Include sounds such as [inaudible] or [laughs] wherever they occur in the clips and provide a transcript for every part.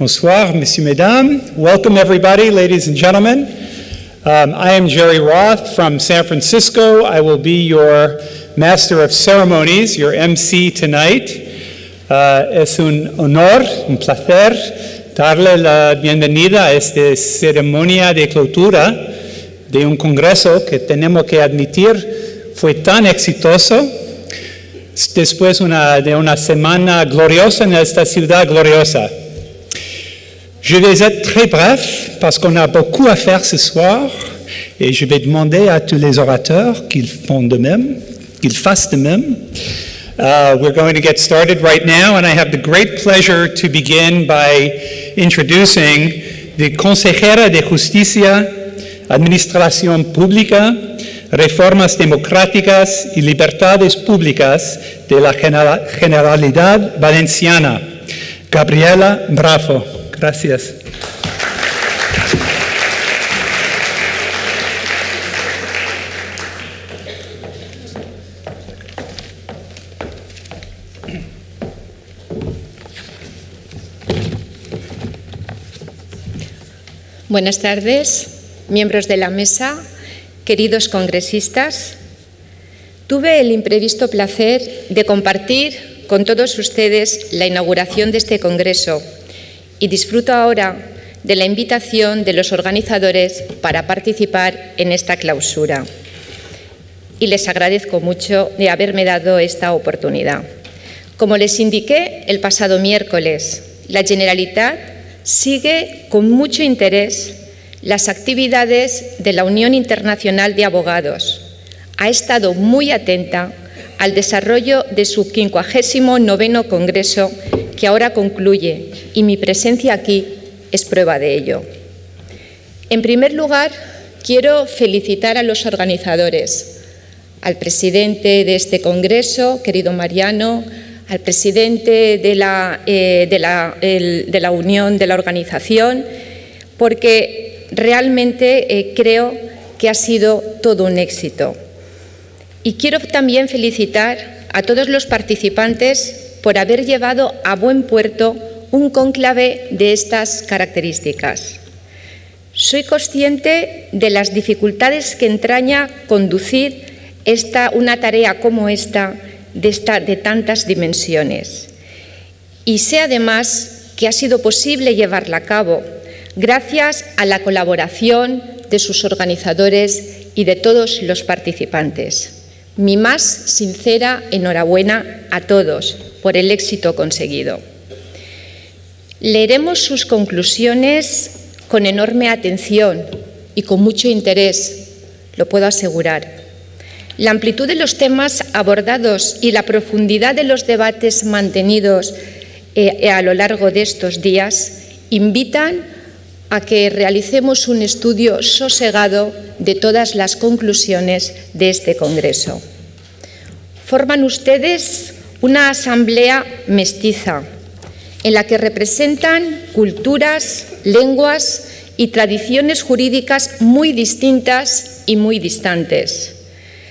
Bonsoir, messieurs, mesdames. Welcome, everybody, ladies and gentlemen. Um, I am Jerry Roth from San Francisco. I will be your Master of Ceremonies, your MC tonight. Uh, es un honor, un placer darle la bienvenida a esta ceremonia de clausura de un congreso que tenemos que admitir fue tan exitoso después de una semana gloriosa en esta ciudad gloriosa. Je vais être très bref parce qu'on a beaucoup à faire ce soir et je vais demander à tous les orateurs qu'ils font de même, qu'ils fassent de même. Uh, we're going to get started right now, and I have the great pleasure to begin by introducing the Consejera de Justicia, Administración Pública, Reformas Democráticas y Libertades Públicas de la Generalidad Valenciana, Gabriela Bravo. Gracias. Buenas tardes, miembros de la mesa, queridos congresistas. Tuve el imprevisto placer de compartir con todos ustedes la inauguración de este Congreso y disfruto ahora de la invitación de los organizadores para participar en esta clausura. Y les agradezco mucho de haberme dado esta oportunidad. Como les indiqué el pasado miércoles, la Generalitat sigue con mucho interés las actividades de la Unión Internacional de Abogados. Ha estado muy atenta al desarrollo de su 59 Congreso, que ahora concluye, y mi presencia aquí es prueba de ello. En primer lugar, quiero felicitar a los organizadores, al presidente de este Congreso, querido Mariano, al presidente de la, eh, de, la, Unión, de la organización, porque realmente eh, creo que ha sido todo un éxito. Y quiero también felicitar a todos los participantes por haber llevado a buen puerto un cónclave de estas características. Soy consciente de las dificultades que entraña conducir esta, una tarea como esta de, tantas dimensiones. Y sé además que ha sido posible llevarla a cabo gracias a la colaboración de sus organizadores y de todos los participantes. Mi más sincera enhorabuena a todos por el éxito conseguido. Leeremos sus conclusiones con enorme atención y con mucho interés, lo puedo asegurar. La amplitud de los temas abordados y la profundidad de los debates mantenidos eh, a lo largo de estos días invitan a que realicemos un estudio sosegado de todas las conclusiones de este Congreso. Forman ustedes una asamblea mestiza en la que representan culturas, lenguas y tradiciones jurídicas muy distintas y muy distantes.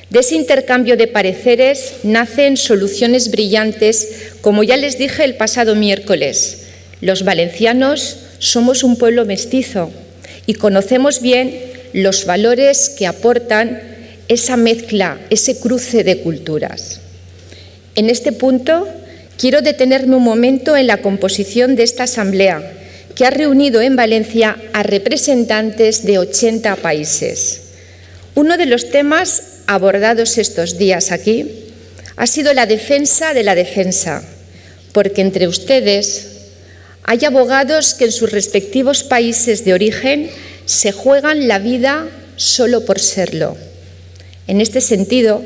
De ese intercambio de pareceres nacen soluciones brillantes, como ya les dije el pasado miércoles. Los valencianos somos un pueblo mestizo y conocemos bien los valores que aportan esa mezcla, ese cruce de culturas. En este punto quiero detenerme un momento en la composición de esta asamblea, que ha reunido en Valencia a representantes de 80 países. Uno de los temas abordados estos días aquí ha sido la defensa de la defensa, porque entre ustedes hay abogados que en sus respectivos países de origen se juegan la vida solo por serlo. En este sentido,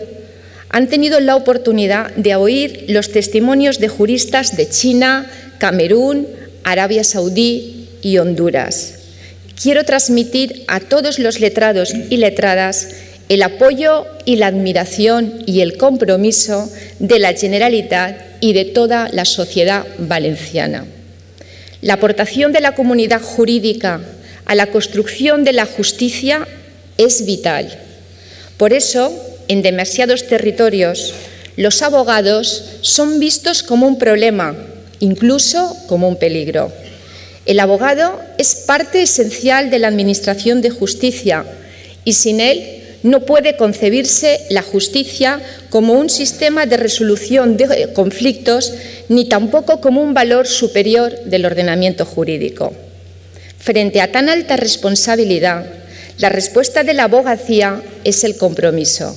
han tenido la oportunidad de oír los testimonios de juristas de China, Camerún, Arabia Saudí y Honduras. Quiero transmitir a todos los letrados y letradas el apoyo y la admiración y el compromiso de la Generalitat y de toda la sociedad valenciana. La aportación de la comunidad jurídica a la construcción de la justicia es vital. Por eso, en demasiados territorios, los abogados son vistos como un problema, incluso como un peligro. El abogado es parte esencial de la Administración de Justicia y sin él no puede concebirse la justicia como un sistema de resolución de conflictos ni tampoco como un valor superior del ordenamiento jurídico. Frente a tan alta responsabilidad, la respuesta de la abogacía es el compromiso.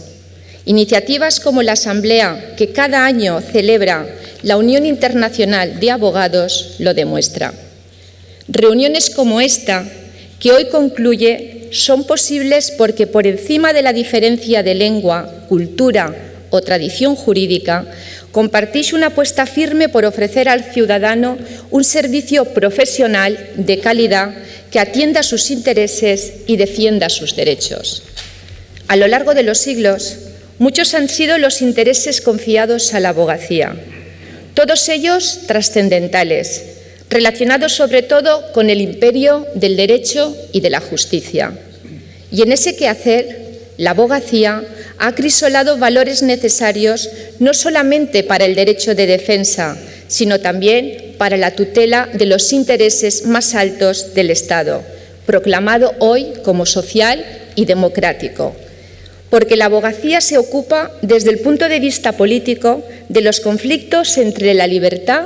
Iniciativas como la Asamblea, que cada año celebra la Unión Internacional de Abogados, lo demuestra. Reuniones como esta, que hoy concluye, son posibles porque por encima de la diferencia de lengua, cultura o tradición jurídica, compartís una apuesta firme por ofrecer al ciudadano un servicio profesional de calidad que atienda sus intereses y defienda sus derechos. A lo largo de los siglos, muchos han sido los intereses confiados a la abogacía, todos ellos trascendentales, relacionados sobre todo con el imperio del derecho y de la justicia. Y en ese quehacer, la abogacía ha acrisolado valores necesarios no solamente para el derecho de defensa, sino también para la tutela de los intereses más altos del Estado, proclamado hoy como social y democrático. Porque la abogacía se ocupa desde el punto de vista político de los conflictos entre la libertad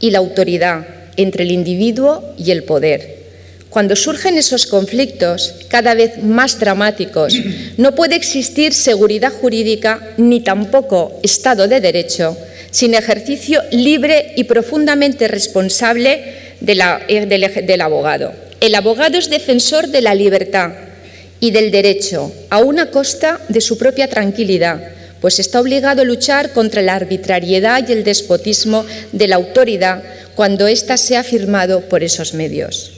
y la autoridad, entre el individuo y el poder. Cuando surgen esos conflictos, cada vez más dramáticos, no puede existir seguridad jurídica ni tampoco Estado de Derecho sin ejercicio libre y profundamente responsable eh, del abogado. El abogado es defensor de la libertad y del derecho, a una costa de su propia tranquilidad, pues está obligado a luchar contra la arbitrariedad y el despotismo de la autoridad cuando ésta sea firmado por esos medios.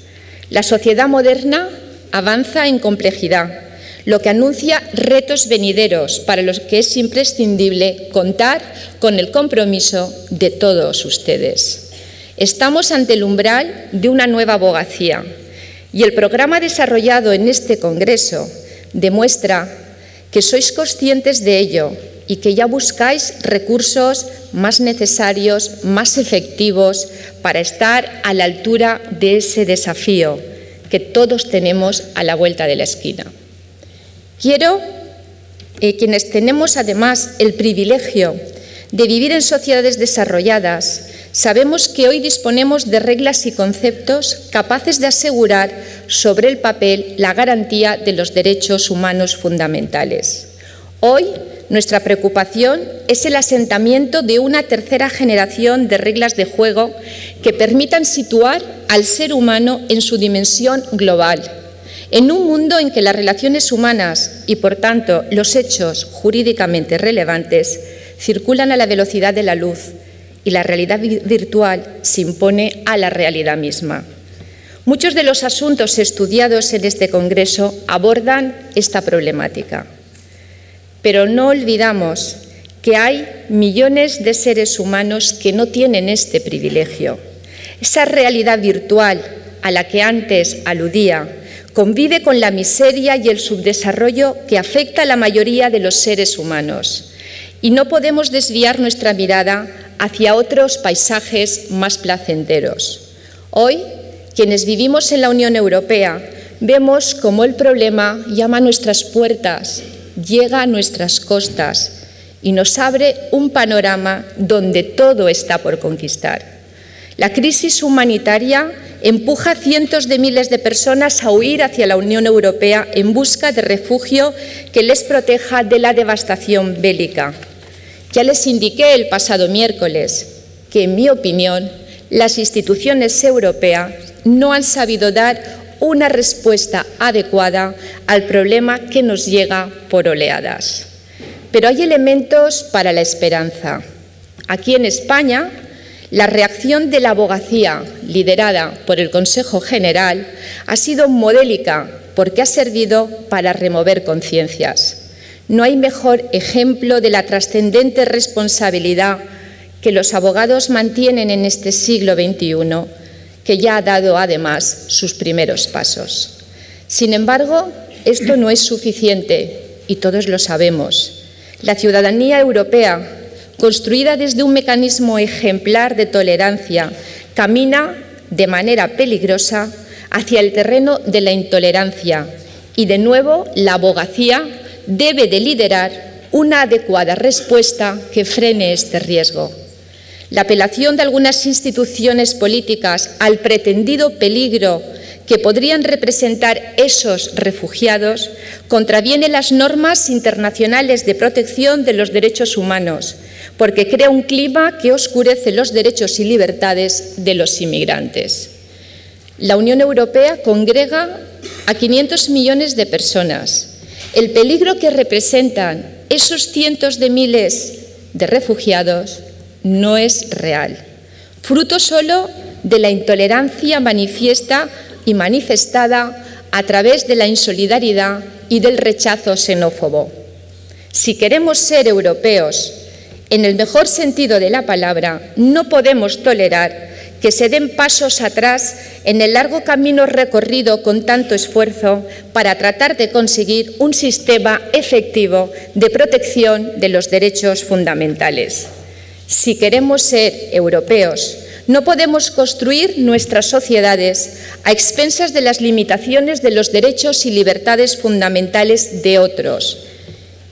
La sociedad moderna avanza en complejidad, lo que anuncia retos venideros para los que es imprescindible contar con el compromiso de todos ustedes. Estamos ante el umbral de una nueva abogacía y el programa desarrollado en este Congreso demuestra que sois conscientes de ello y que ya buscáis recursos más necesarios, más efectivos para estar a la altura de ese desafío que todos tenemos a la vuelta de la esquina. Quiero, eh, quienes tenemos además el privilegio de vivir en sociedades desarrolladas, sabemos que hoy disponemos de reglas y conceptos capaces de asegurar sobre el papel la garantía de los derechos humanos fundamentales. Hoy nuestra preocupación es el asentamiento de una tercera generación de reglas de juego que permitan situar al ser humano en su dimensión global, en un mundo en que las relaciones humanas y, por tanto, los hechos jurídicamente relevantes circulan a la velocidad de la luz y la realidad virtual se impone a la realidad misma. Muchos de los asuntos estudiados en este Congreso abordan esta problemática. Pero no olvidamos que hay millones de seres humanos que no tienen este privilegio. Esa realidad virtual a la que antes aludía convive con la miseria y el subdesarrollo que afecta a la mayoría de los seres humanos. Y no podemos desviar nuestra mirada hacia otros paisajes más placenteros. Hoy, quienes vivimos en la Unión Europea, vemos cómo el problema llama a nuestras puertas llega a nuestras costas y nos abre un panorama donde todo está por conquistar. La crisis humanitaria empuja a cientos de miles de personas a huir hacia la Unión Europea en busca de refugio que les proteja de la devastación bélica. Ya les indiqué el pasado miércoles que, en mi opinión, las instituciones europeas no han sabido dar una respuesta adecuada al problema que nos llega por oleadas. Pero hay elementos para la esperanza. Aquí en España, la reacción de la abogacía, liderada por el Consejo General, ha sido modélica porque ha servido para remover conciencias. No hay mejor ejemplo de la trascendente responsabilidad que los abogados mantienen en este siglo XXI que ya ha dado además sus primeros pasos. Sin embargo, esto no es suficiente y todos lo sabemos. La ciudadanía europea, construida desde un mecanismo ejemplar de tolerancia, camina de manera peligrosa hacia el terreno de la intolerancia y, de nuevo, la abogacía debe de liderar una adecuada respuesta que frene este riesgo. La apelación de algunas instituciones políticas al pretendido peligro que podrían representar esos refugiados contraviene las normas internacionales de protección de los derechos humanos, porque crea un clima que oscurece los derechos y libertades de los inmigrantes. La Unión Europea congrega a 500 millones de personas. El peligro que representan esos cientos de miles de refugiados no es real, fruto solo de la intolerancia manifiesta y manifestada a través de la insolidaridad y del rechazo xenófobo. Si queremos ser europeos, en el mejor sentido de la palabra, no podemos tolerar que se den pasos atrás en el largo camino recorrido con tanto esfuerzo para tratar de conseguir un sistema efectivo de protección de los derechos fundamentales. Si queremos ser europeos, no podemos construir nuestras sociedades a expensas de las limitaciones de los derechos y libertades fundamentales de otros.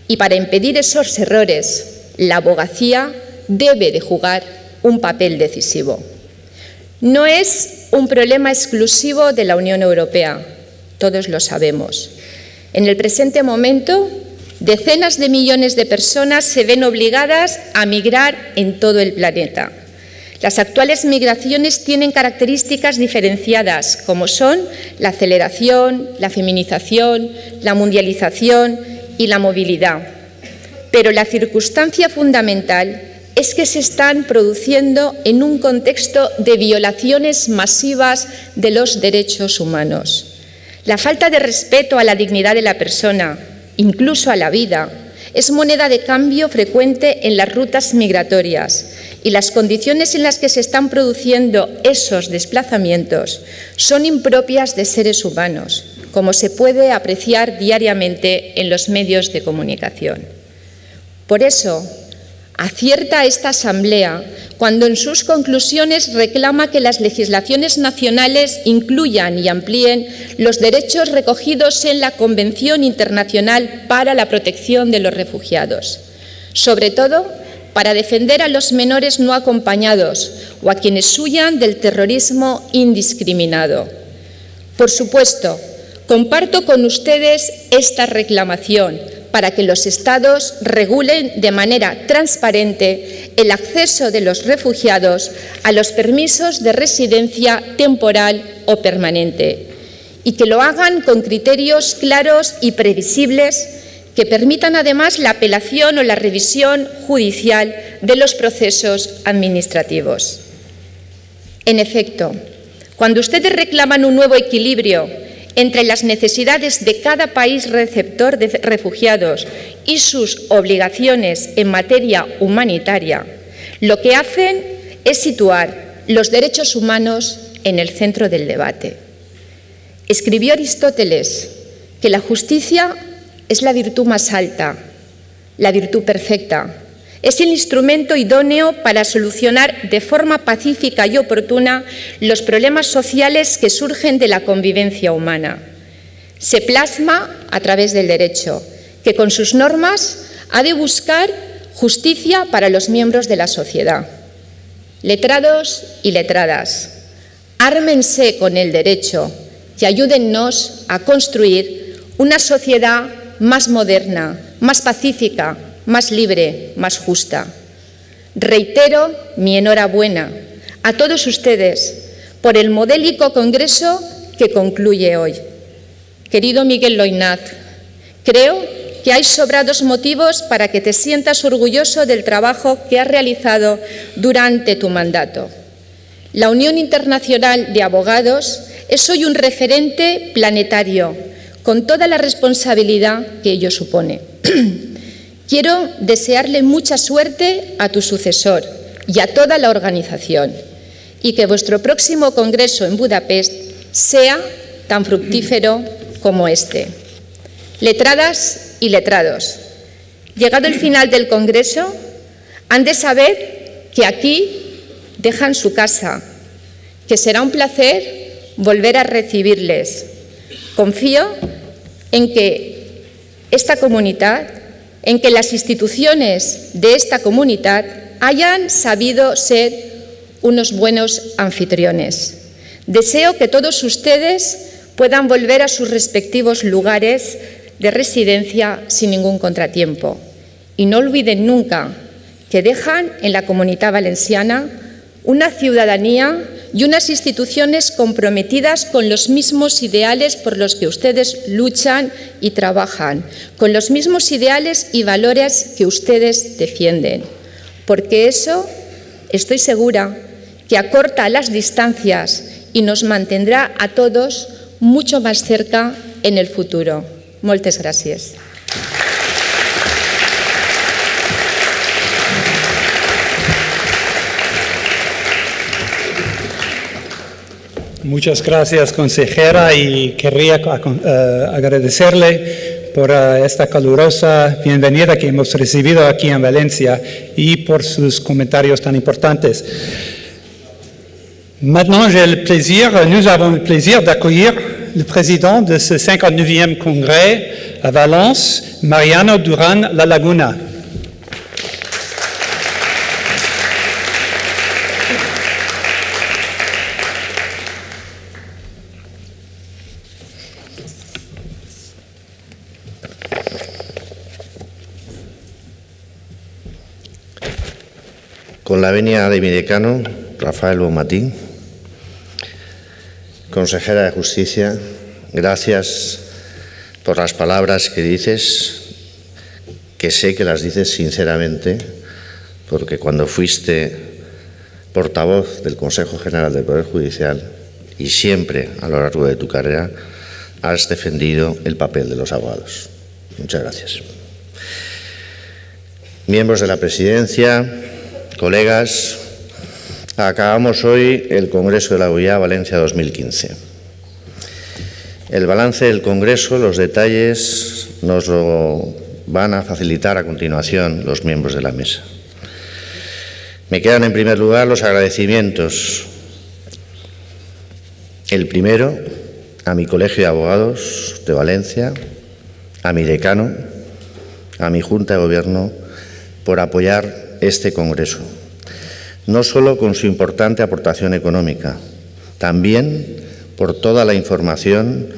Y para impedir esos errores, la abogacía debe de jugar un papel decisivo. No es un problema exclusivo de la Unión Europea, todos lo sabemos. En el presente momento, decenas de millones de personas se ven obligadas a migrar en todo el planeta. Las actuales migraciones tienen características diferenciadas, como son la aceleración, la feminización, la mundialización y la movilidad. Pero la circunstancia fundamental es que se están produciendo en un contexto de violaciones masivas de los derechos humanos. La falta de respeto a la dignidad de la persona, incluso a la vida, es moneda de cambio frecuente en las rutas migratorias y las condiciones en las que se están produciendo esos desplazamientos son impropias de seres humanos, como se puede apreciar diariamente en los medios de comunicación. Por eso, acierta esta Asamblea cuando en sus conclusiones reclama que las legislaciones nacionales incluyan y amplíen los derechos recogidos en la Convención Internacional para la Protección de los Refugiados, sobre todo para defender a los menores no acompañados o a quienes huyan del terrorismo indiscriminado. Por supuesto, comparto con ustedes esta reclamación para que los Estados regulen de manera transparente el acceso de los refugiados a los permisos de residencia temporal o permanente y que lo hagan con criterios claros y previsibles que permitan además la apelación o la revisión judicial de los procesos administrativos. En efecto, cuando ustedes reclaman un nuevo equilibrio entre las necesidades de cada país receptor de refugiados y sus obligaciones en materia humanitaria, lo que hacen es situar los derechos humanos en el centro del debate. Escribió Aristóteles que la justicia es la virtud más alta, la virtud perfecta, es el instrumento idóneo para solucionar de forma pacífica y oportuna los problemas sociales que surgen de la convivencia humana. Se plasma a través del derecho, que con sus normas ha de buscar justicia para los miembros de la sociedad. Letrados y letradas, ármense con el derecho y ayúdennos a construir una sociedad más moderna, más pacífica, más libre, más justa. Reitero mi enhorabuena a todos ustedes por el modélico Congreso que concluye hoy. Querido Miguel Loinaz, creo que hay sobrados motivos para que te sientas orgulloso del trabajo que has realizado durante tu mandato. La Unión Internacional de Abogados es hoy un referente planetario, con toda la responsabilidad que ello supone. [clears throat] Quiero desearle mucha suerte a tu sucesor y a toda la organización y que vuestro próximo congreso en Budapest sea tan fructífero como este. Letradas y letrados, llegado el final del congreso, han de saber que aquí dejan su casa, que será un placer volver a recibirles. Confío en que esta comunidad, en que las instituciones de esta comunidad hayan sabido ser unos buenos anfitriones. Deseo que todos ustedes puedan volver a sus respectivos lugares de residencia sin ningún contratiempo. Y no olviden nunca que dejan en la comunidad valenciana una ciudadanía y unas instituciones comprometidas con los mismos ideales por los que ustedes luchan y trabajan, con los mismos ideales y valores que ustedes defienden. Porque eso, estoy segura, que acorta las distancias y nos mantendrá a todos mucho más cerca en el futuro. Muchas gracias. Muchas gracias, consejera, y querría uh, agradecerle por uh, esta calurosa bienvenida que hemos recibido aquí en Valencia y por sus comentarios tan importantes. Maintenant, j'ai le plaisir, nous avons le plaisir d'accueillir le président de ce 59e congrès à Valence, Mariano Duran La Laguna. Con la venia de mi decano, Rafael Bomatín, consejera de Justicia, gracias por las palabras que dices, que sé que las dices sinceramente, porque cuando fuiste portavoz del Consejo General del Poder Judicial y siempre a lo largo de tu carrera has defendido el papel de los abogados. Muchas gracias. Miembros de la Presidencia, Colegas, acabamos hoy el Congreso de la UIA Valencia 2015. El balance del Congreso, los detalles nos lo van a facilitar a continuación los miembros de la mesa. Me quedan en primer lugar los agradecimientos. El primero a mi Colegio de Abogados de Valencia, a mi decano, a mi Junta de Gobierno, por apoyar este Congreso, no solo con su importante aportación económica, también por toda la información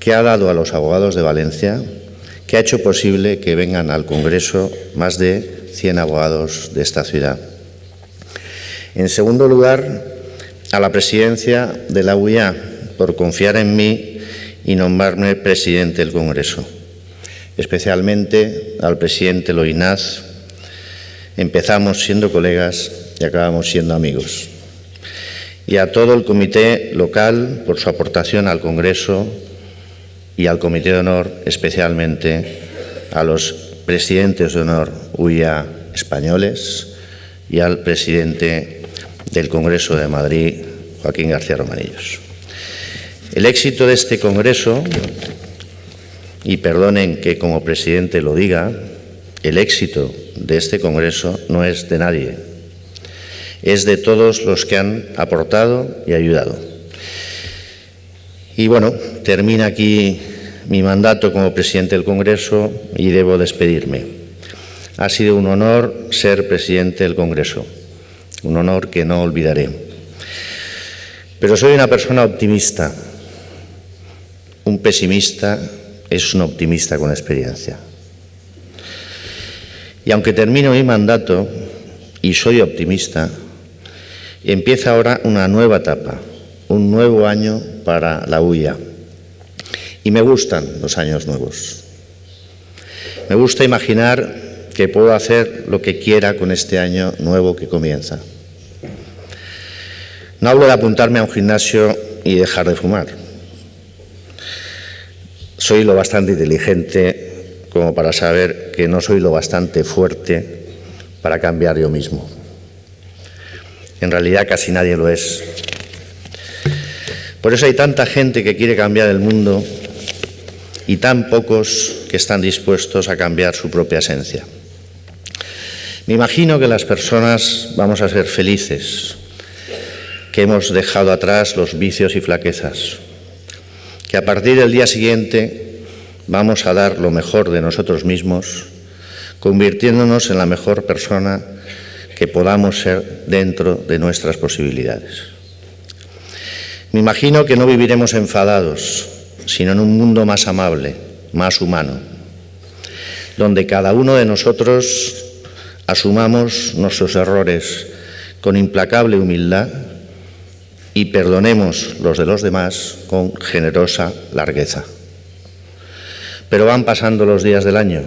que ha dado a los abogados de Valencia, que ha hecho posible que vengan al Congreso más de 100 abogados de esta ciudad. En segundo lugar, a la presidencia de la UIA por confiar en mí y nombrarme presidente del Congreso, especialmente al presidente Loinaz Empezamos siendo colegas y acabamos siendo amigos. Y a todo el comité local por su aportación al Congreso y al Comité de Honor, especialmente a los presidentes de honor UIA españoles y al presidente del Congreso de Madrid, Joaquín García Romanillos. El éxito de este Congreso, y perdonen que como presidente lo diga, el éxito de este Congreso no es de nadie, es de todos los que han aportado y ayudado. Y bueno, termina aquí mi mandato como presidente del Congreso y debo despedirme. Ha sido un honor ser presidente del Congreso, un honor que no olvidaré. Pero soy una persona optimista. Un pesimista es un optimista con experiencia. Y aunque termino mi mandato y soy optimista, empieza ahora una nueva etapa, un nuevo año para la UIA. Y me gustan los años nuevos. Me gusta imaginar que puedo hacer lo que quiera con este año nuevo que comienza. No hablo de apuntarme a un gimnasio y dejar de fumar. Soy lo bastante inteligente como para saber que no soy lo bastante fuerte para cambiar yo mismo. En realidad casi nadie lo es. Por eso hay tanta gente que quiere cambiar el mundo y tan pocos que están dispuestos a cambiar su propia esencia. Me imagino que las personas vamos a ser felices, que hemos dejado atrás los vicios y flaquezas, que a partir del día siguiente vamos a dar lo mejor de nosotros mismos, convirtiéndonos en la mejor persona que podamos ser dentro de nuestras posibilidades. Me imagino que no viviremos enfadados, sino en un mundo más amable, más humano, donde cada uno de nosotros asumamos nuestros errores con implacable humildad y perdonemos los de los demás con generosa largueza. Pero van pasando los días del año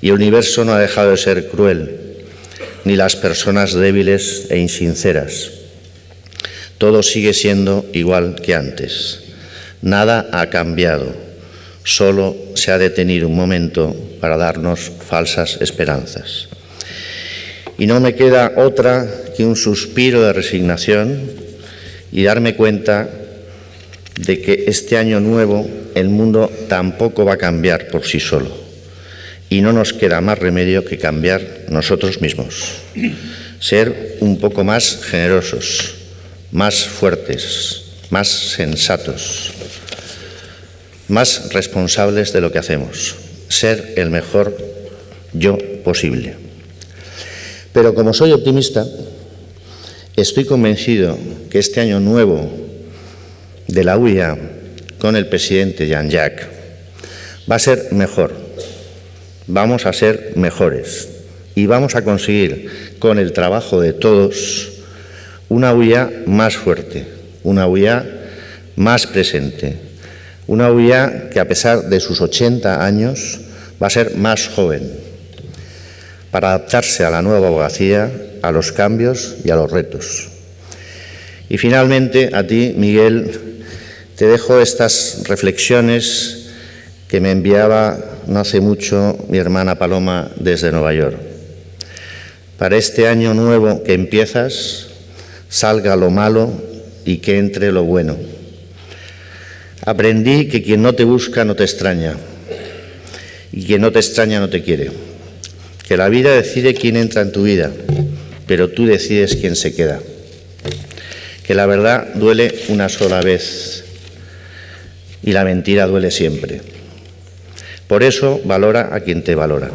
y el universo no ha dejado de ser cruel, ni las personas débiles e insinceras. Todo sigue siendo igual que antes. Nada ha cambiado. Solo se ha detenido un momento para darnos falsas esperanzas. Y no me queda otra que un suspiro de resignación y darme cuenta de que este año nuevo el mundo tampoco va a cambiar por sí solo. Y no nos queda más remedio que cambiar nosotros mismos. Ser un poco más generosos, más fuertes, más sensatos, más responsables de lo que hacemos. Ser el mejor yo posible. Pero como soy optimista, estoy convencido que este año nuevo de la UIA con el presidente Jean-Jacques va a ser mejor. Vamos a ser mejores y vamos a conseguir con el trabajo de todos una UIA más fuerte, una UIA más presente, una UIA que a pesar de sus 80 años va a ser más joven para adaptarse a la nueva abogacía, a los cambios y a los retos. Y finalmente, a ti, Miguel, te dejo estas reflexiones que me enviaba no hace mucho mi hermana Paloma desde Nueva York. Para este año nuevo que empiezas, salga lo malo y que entre lo bueno. Aprendí que quien no te busca no te extraña y quien no te extraña no te quiere que la vida decide quién entra en tu vida, pero tú decides quién se queda. Que la verdad duele una sola vez y la mentira duele siempre. Por eso valora a quien te valora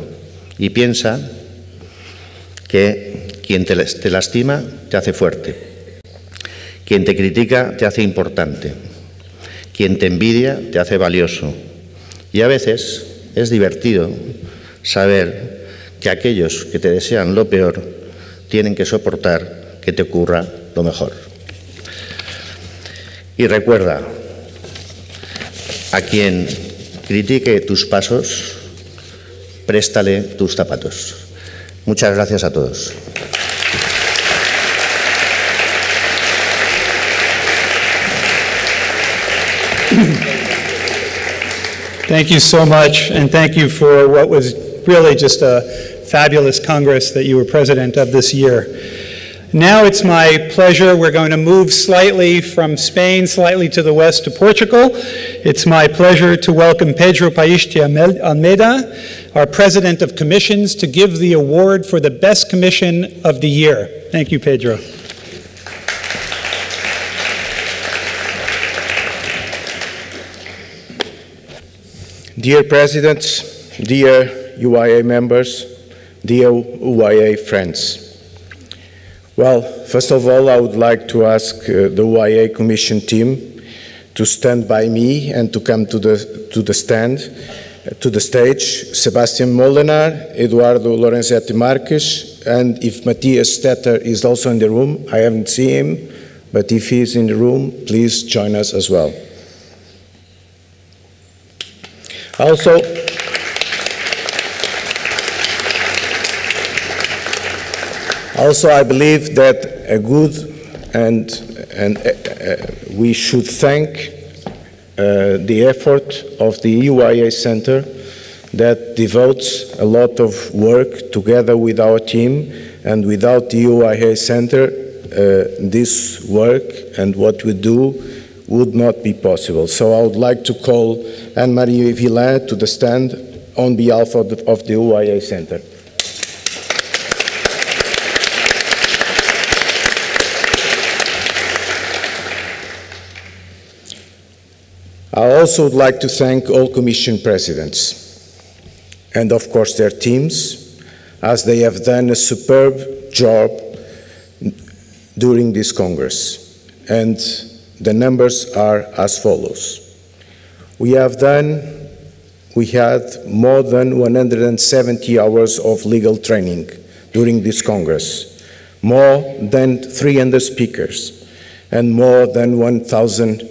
y piensa que quien te, lastima te hace fuerte, quien te critica te hace importante, quien te envidia te hace valioso. Y a veces es divertido saber que aquellos que te desean lo peor tienen que soportar que te ocurra lo mejor. Y recuerda, a quien critique tus pasos, préstale tus zapatos. Muchas gracias a todos. Thank you so much, and thank you for what was really just a fabulous Congress that you were president of this year. Now it's my pleasure, we're going to move slightly from Spain, slightly to the west to Portugal. It's my pleasure to welcome Pedro País de Almeida, our President of Commissions, to give the award for the Best Commission of the Year. Thank you, Pedro. Dear Presidents, dear UIA members, Dear UIA friends, well, first of all, I would like to ask uh, the UIA Commission team to stand by me and to come to the, to the stand, uh, to the stage. Sebastian Molenar, Eduardo Lorenzetti Marques, and if Matthias Stetter is also in the room, I haven't seen him, but if he is in the room, please join us as well. Also, Also, I believe that a good and, and uh, uh, we should thank uh, the effort of the EUIA Center that devotes a lot of work together with our team and without the EUIA Center uh, this work and what we do would not be possible. So I would like to call Anne-Marie Villain to the stand on behalf of the, of the EUIA Center. I also would like to thank all Commission presidents and, of course, their teams, as they have done a superb job during this Congress. And the numbers are as follows. We have done, we had more than 170 hours of legal training during this Congress, more than 300 speakers, and more than 1,000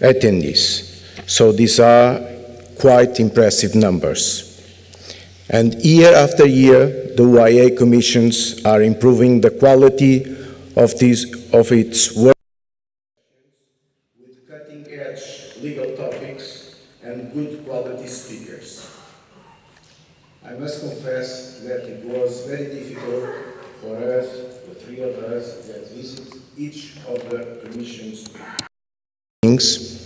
attendees. So these are quite impressive numbers. And year after year, the OIA commissions are improving the quality of, these, of its work with cutting-edge legal topics and good quality speakers. I must confess that it was very difficult for us, the three of us that visit each of the commissions meetings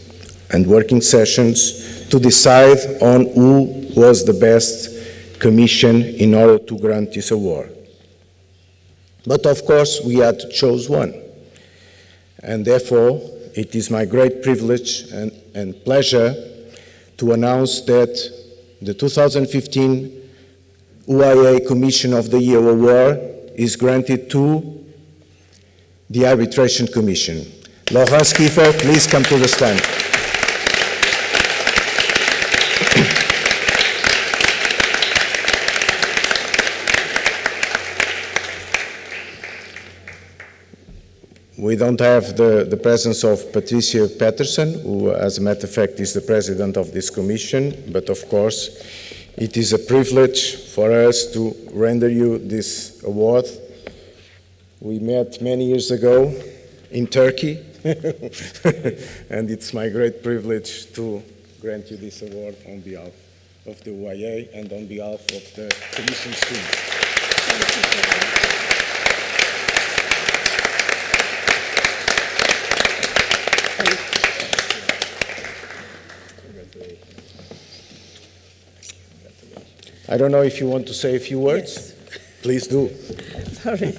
and working sessions to decide on who was the best commission in order to grant this award. But of course, we had to choose one. And therefore, it is my great privilege and, and pleasure to announce that the 2015 UIA Commission of the Year Award is granted to the Arbitration Commission. Laurence Kiefer, please come to the stand. We don't have the, the presence of Patricia Patterson, who, as a matter of fact, is the president of this commission, but of course, it is a privilege for us to render you this award. We met many years ago in Turkey, [laughs] and it's my great privilege to grant you this award on behalf of the OIA and on behalf of the Commission's team. I don't know if you want to say a few words. Yes. Please do. [laughs] Sorry.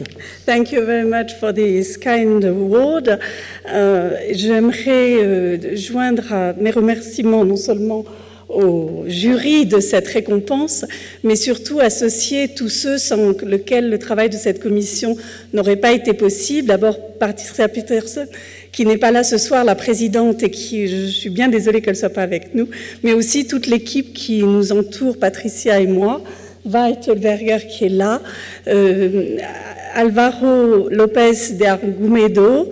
Thank you very much for this kind award. Euh, J'aimerais euh, joindre à mes remerciements non seulement au jury de cette récompense, mais surtout associer tous ceux sans lesquels le travail de cette commission n'aurait pas été possible. D'abord, Patricia Peterson, qui n'est pas là ce soir, la présidente, et qui, je suis bien désolée qu'elle ne soit pas avec nous, mais aussi toute l'équipe qui nous entoure, Patricia et moi, Weitelberger qui est là, euh, Alvaro Lopez de Argumedo,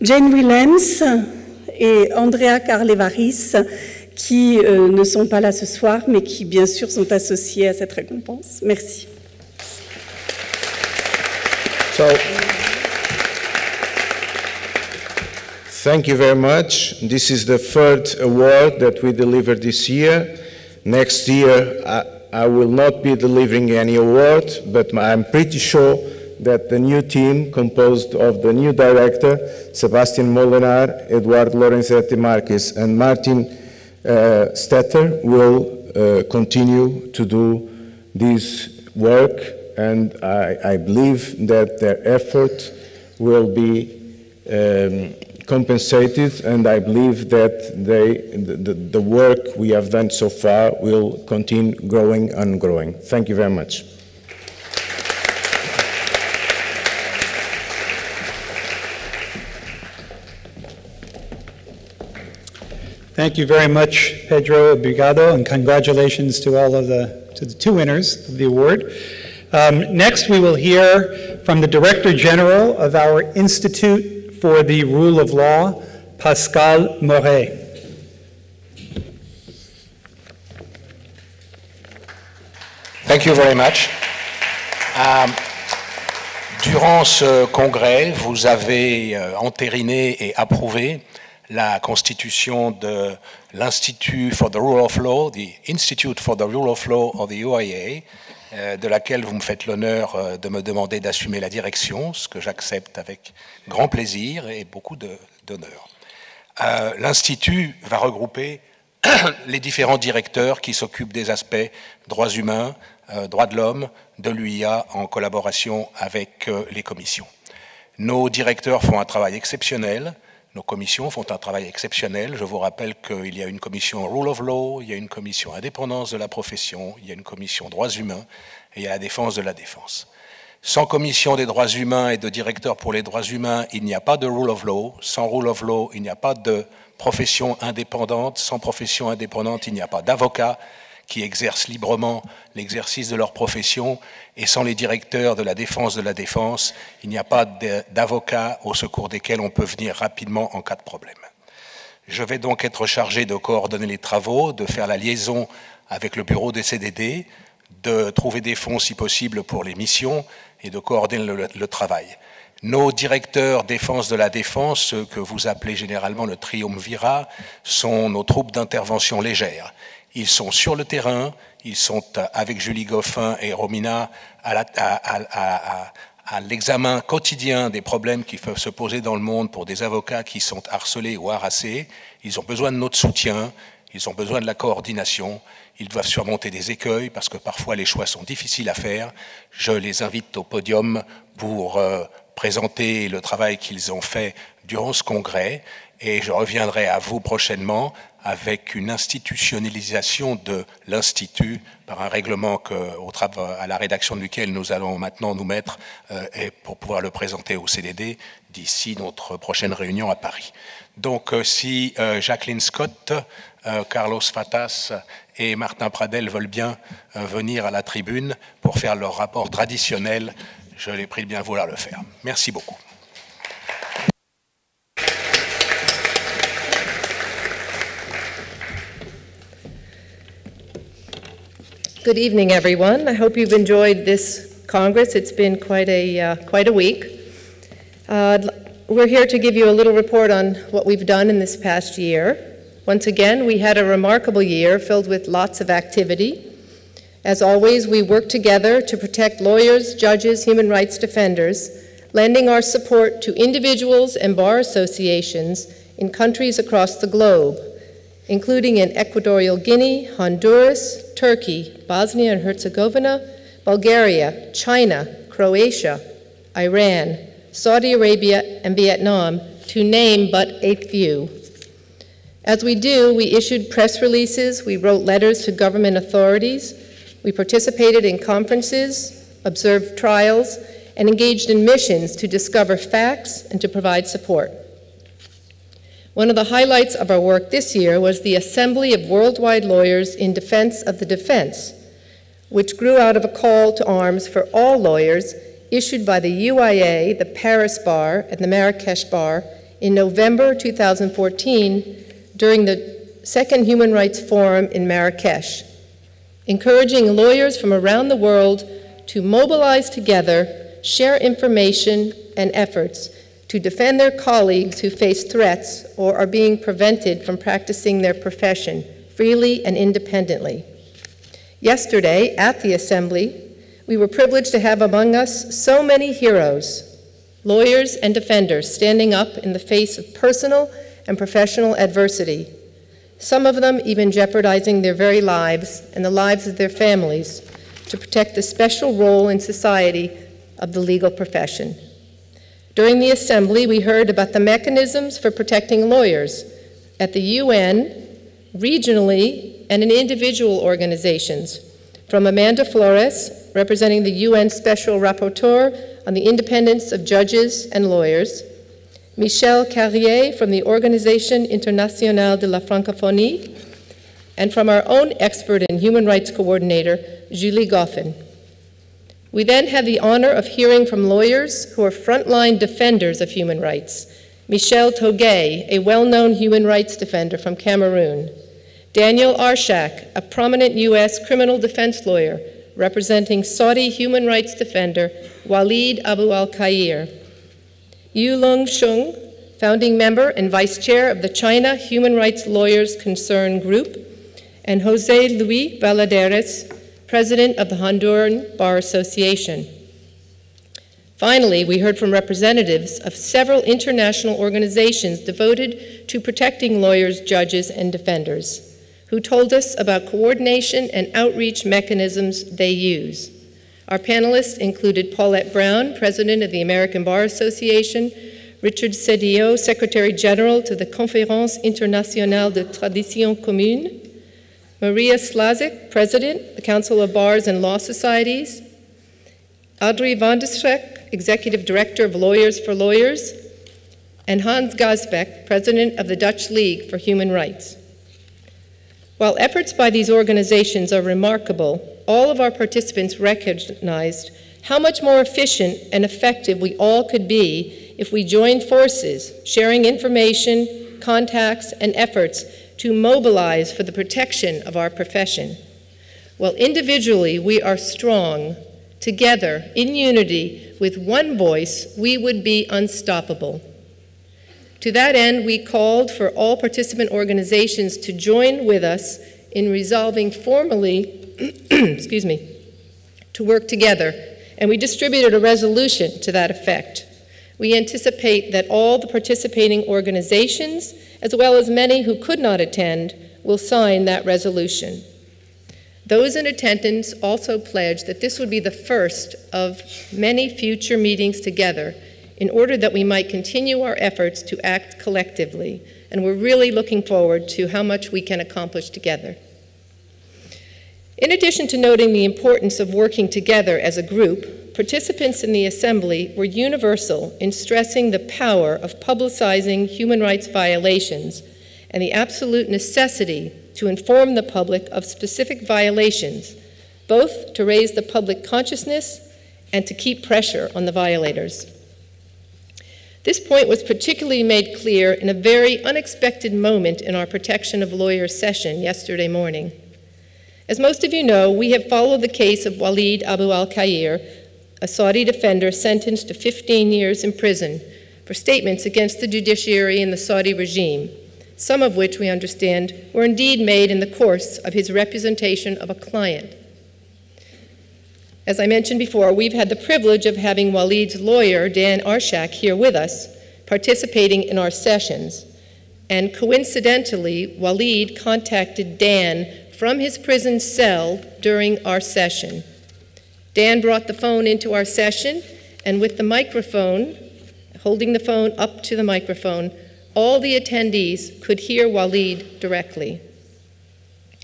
Jane Willems et Andrea Carlevaris, qui euh, ne sont pas là ce soir, mais qui bien sûr sont associés à cette récompense. Merci. So, thank you very much. This is the third award that we delivered this year. Next year, I, I will not be delivering any award, but I'm pretty sure that the new team, composed of the new director, Sebastian Molinar, Eduardo Lorenzetti Marquez, and Martin uh, Stetter, will uh, continue to do this work, and I, I believe that their effort will be um, compensated, and I believe that they, the, the, the work we have done so far will continue growing and growing. Thank you very much. Thank you very much, Pedro Obrigado, and congratulations to all of the, to the two winners of the award. Um, next, we will hear from the Director General of our Institute for the Rule of Law, Pascal Moret. Thank you very much. Um, durant ce congrès, vous avez euh, entériné et approuvé la constitution de l'Institut for the Rule of Law, the Institute for the Rule of Law of the UIA, euh, de laquelle vous me faites l'honneur euh, de me demander d'assumer la direction, ce que j'accepte avec grand plaisir et beaucoup d'honneur. Euh, L'Institut va regrouper [clears throat] les différents directeurs qui s'occupent des aspects droits humains, euh, droits de l'homme, de l'UIA en collaboration avec les commissions. Nos directeurs font un travail exceptionnel. Nos commissions font un travail exceptionnel. Je vous rappelle qu'il y a une commission Rule of Law, il y a une commission Indépendance de la profession, il y a une commission Droits humains et il y a la défense de la défense. Sans commission des droits humains et de directeur pour les droits humains, il n'y a pas de Rule of Law. Sans Rule of Law, il n'y a pas de profession indépendante. Sans profession indépendante, il n'y a pas d'avocat qui exercent librement l'exercice de leur profession, et sans les directeurs de la défense de la défense, il n'y a pas d'avocats au secours desquels on peut venir rapidement en cas de problème. Je vais donc être chargé de coordonner les travaux, de faire la liaison avec le bureau des CDD, de trouver des fonds si possible pour les missions et de coordonner le, travail. Nos directeurs défense de la défense, ceux que vous appelez généralement le triumvirat, sont nos troupes d'intervention légère. Ils sont sur le terrain, ils sont euh, avec Julie Goffin et Romina à, l'examen quotidien des problèmes qui peuvent se poser dans le monde pour des avocats qui sont harcelés ou harassés. Ils ont besoin de notre soutien, ils ont besoin de la coordination, ils doivent surmonter des écueils parce que parfois les choix sont difficiles à faire. Je les invite au podium pour euh, présenter le travail qu'ils ont fait durant ce congrès et je reviendrai à vous prochainement avec une institutionnalisation de l'Institut par un règlement que, au à la rédaction duquel nous allons maintenant nous mettre euh, et pour pouvoir le présenter au CDD d'ici notre prochaine réunion à Paris. Donc euh, si euh, Jacqueline Scott, Carlos Fatas et Martin Pradel veulent bien venir à la tribune pour faire leur rapport traditionnel, je les prie de bien vouloir le faire. Merci beaucoup. Good evening, everyone. I hope you've enjoyed this Congress. It's been quite a, uh, quite a week. Uh, we're here to give you a little report on what we've done in this past year. Once again, we had a remarkable year filled with lots of activity. As always, we worked together to protect lawyers, judges, human rights defenders, lending our support to individuals and bar associations in countries across the globe including in Equatorial Guinea, Honduras, Turkey, Bosnia and Herzegovina, Bulgaria, China, Croatia, Iran, Saudi Arabia, and Vietnam, to name but a few. As we do, we issued press releases, we wrote letters to government authorities, we participated in conferences, observed trials, and engaged in missions to discover facts and to provide support. One of the highlights of our work this year was the Assembly of Worldwide Lawyers in Defense of the Defense, which grew out of a call to arms for all lawyers issued by the UIA, the Paris Bar, and the Marrakesh Bar in November 2014 during the Second Human Rights Forum in Marrakesh, encouraging lawyers from around the world to mobilize together, share information and efforts to defend their colleagues who face threats or are being prevented from practicing their profession freely and independently. Yesterday, at the Assembly, we were privileged to have among us so many heroes, lawyers and defenders standing up in the face of personal and professional adversity, some of them even jeopardizing their very lives and the lives of their families to protect the special role in society of the legal profession. During the assembly, we heard about the mechanisms for protecting lawyers at the UN, regionally, and in individual organizations. From Amanda Flores, representing the UN Special Rapporteur on the independence of judges and lawyers, Michel Carrier from the Organisation Internationale de la Francophonie, and from our own expert and human rights coordinator, Julie Goffin. We then had the honor of hearing from lawyers who are frontline defenders of human rights. Michel Toguet, a well-known human rights defender from Cameroon. Daniel Arshak, a prominent U.S. criminal defense lawyer representing Saudi human rights defender Walid Abu al-Khair. Yu Long Shung, founding member and vice chair of the China Human Rights Lawyers Concern Group, and Jose Luis Valadares, president of the Honduran Bar Association. Finally, we heard from representatives of several international organizations devoted to protecting lawyers, judges, and defenders, who told us about coordination and outreach mechanisms they use. Our panelists included Paulette Brown, president of the American Bar Association, Richard Cedillo, Secretary General to the Conférence Internationale de Tradition Commune, Maria Slazik, President, the Council of Bars and Law Societies, Audrey van de Streek, Executive Director of Lawyers for Lawyers, and Hans Gazbeck, President of the Dutch League for Human Rights. While efforts by these organizations are remarkable, all of our participants recognized how much more efficient and effective we all could be if we joined forces, sharing information, contacts, and efforts to mobilize for the protection of our profession. While individually we are strong, together, in unity, with one voice, we would be unstoppable. To that end, we called for all participant organizations to join with us in resolving formally, [clears throat] excuse me, to work together, and we distributed a resolution to that effect. We anticipate that all the participating organizations, as well as many who could not attend, will sign that resolution. Those in attendance also pledged that this would be the first of many future meetings together in order that we might continue our efforts to act collectively. And we're really looking forward to how much we can accomplish together. In addition to noting the importance of working together as a group, participants in the Assembly were universal in stressing the power of publicizing human rights violations and the absolute necessity to inform the public of specific violations, both to raise the public consciousness and to keep pressure on the violators. This point was particularly made clear in a very unexpected moment in our Protection of Lawyers session yesterday morning. As most of you know, we have followed the case of Walid Abu al Khair, a Saudi defender sentenced to 15 years in prison for statements against the judiciary and the Saudi regime, some of which we understand were indeed made in the course of his representation of a client. As I mentioned before, we've had the privilege of having Walid's lawyer, Dan Arshak, here with us, participating in our sessions. And coincidentally, Walid contacted Dan from his prison cell during our session. Dan brought the phone into our session, and with the microphone, holding the phone up to the microphone, all the attendees could hear Walid directly.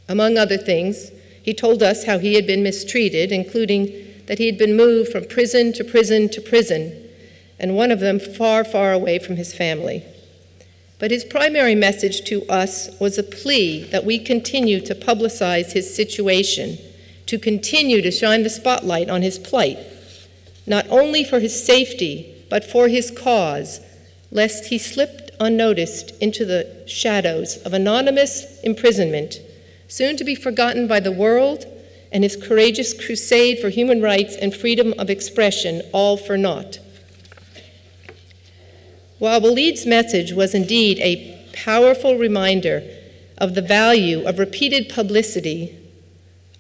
Among other things, he told us how he had been mistreated, including that he had been moved from prison to prison to prison, and one of them far, far away from his family. But his primary message to us was a plea that we continue to publicize his situation to continue to shine the spotlight on his plight, not only for his safety, but for his cause, lest he slipped unnoticed into the shadows of anonymous imprisonment, soon to be forgotten by the world, and his courageous crusade for human rights and freedom of expression all for naught. While Walid's message was indeed a powerful reminder of the value of repeated publicity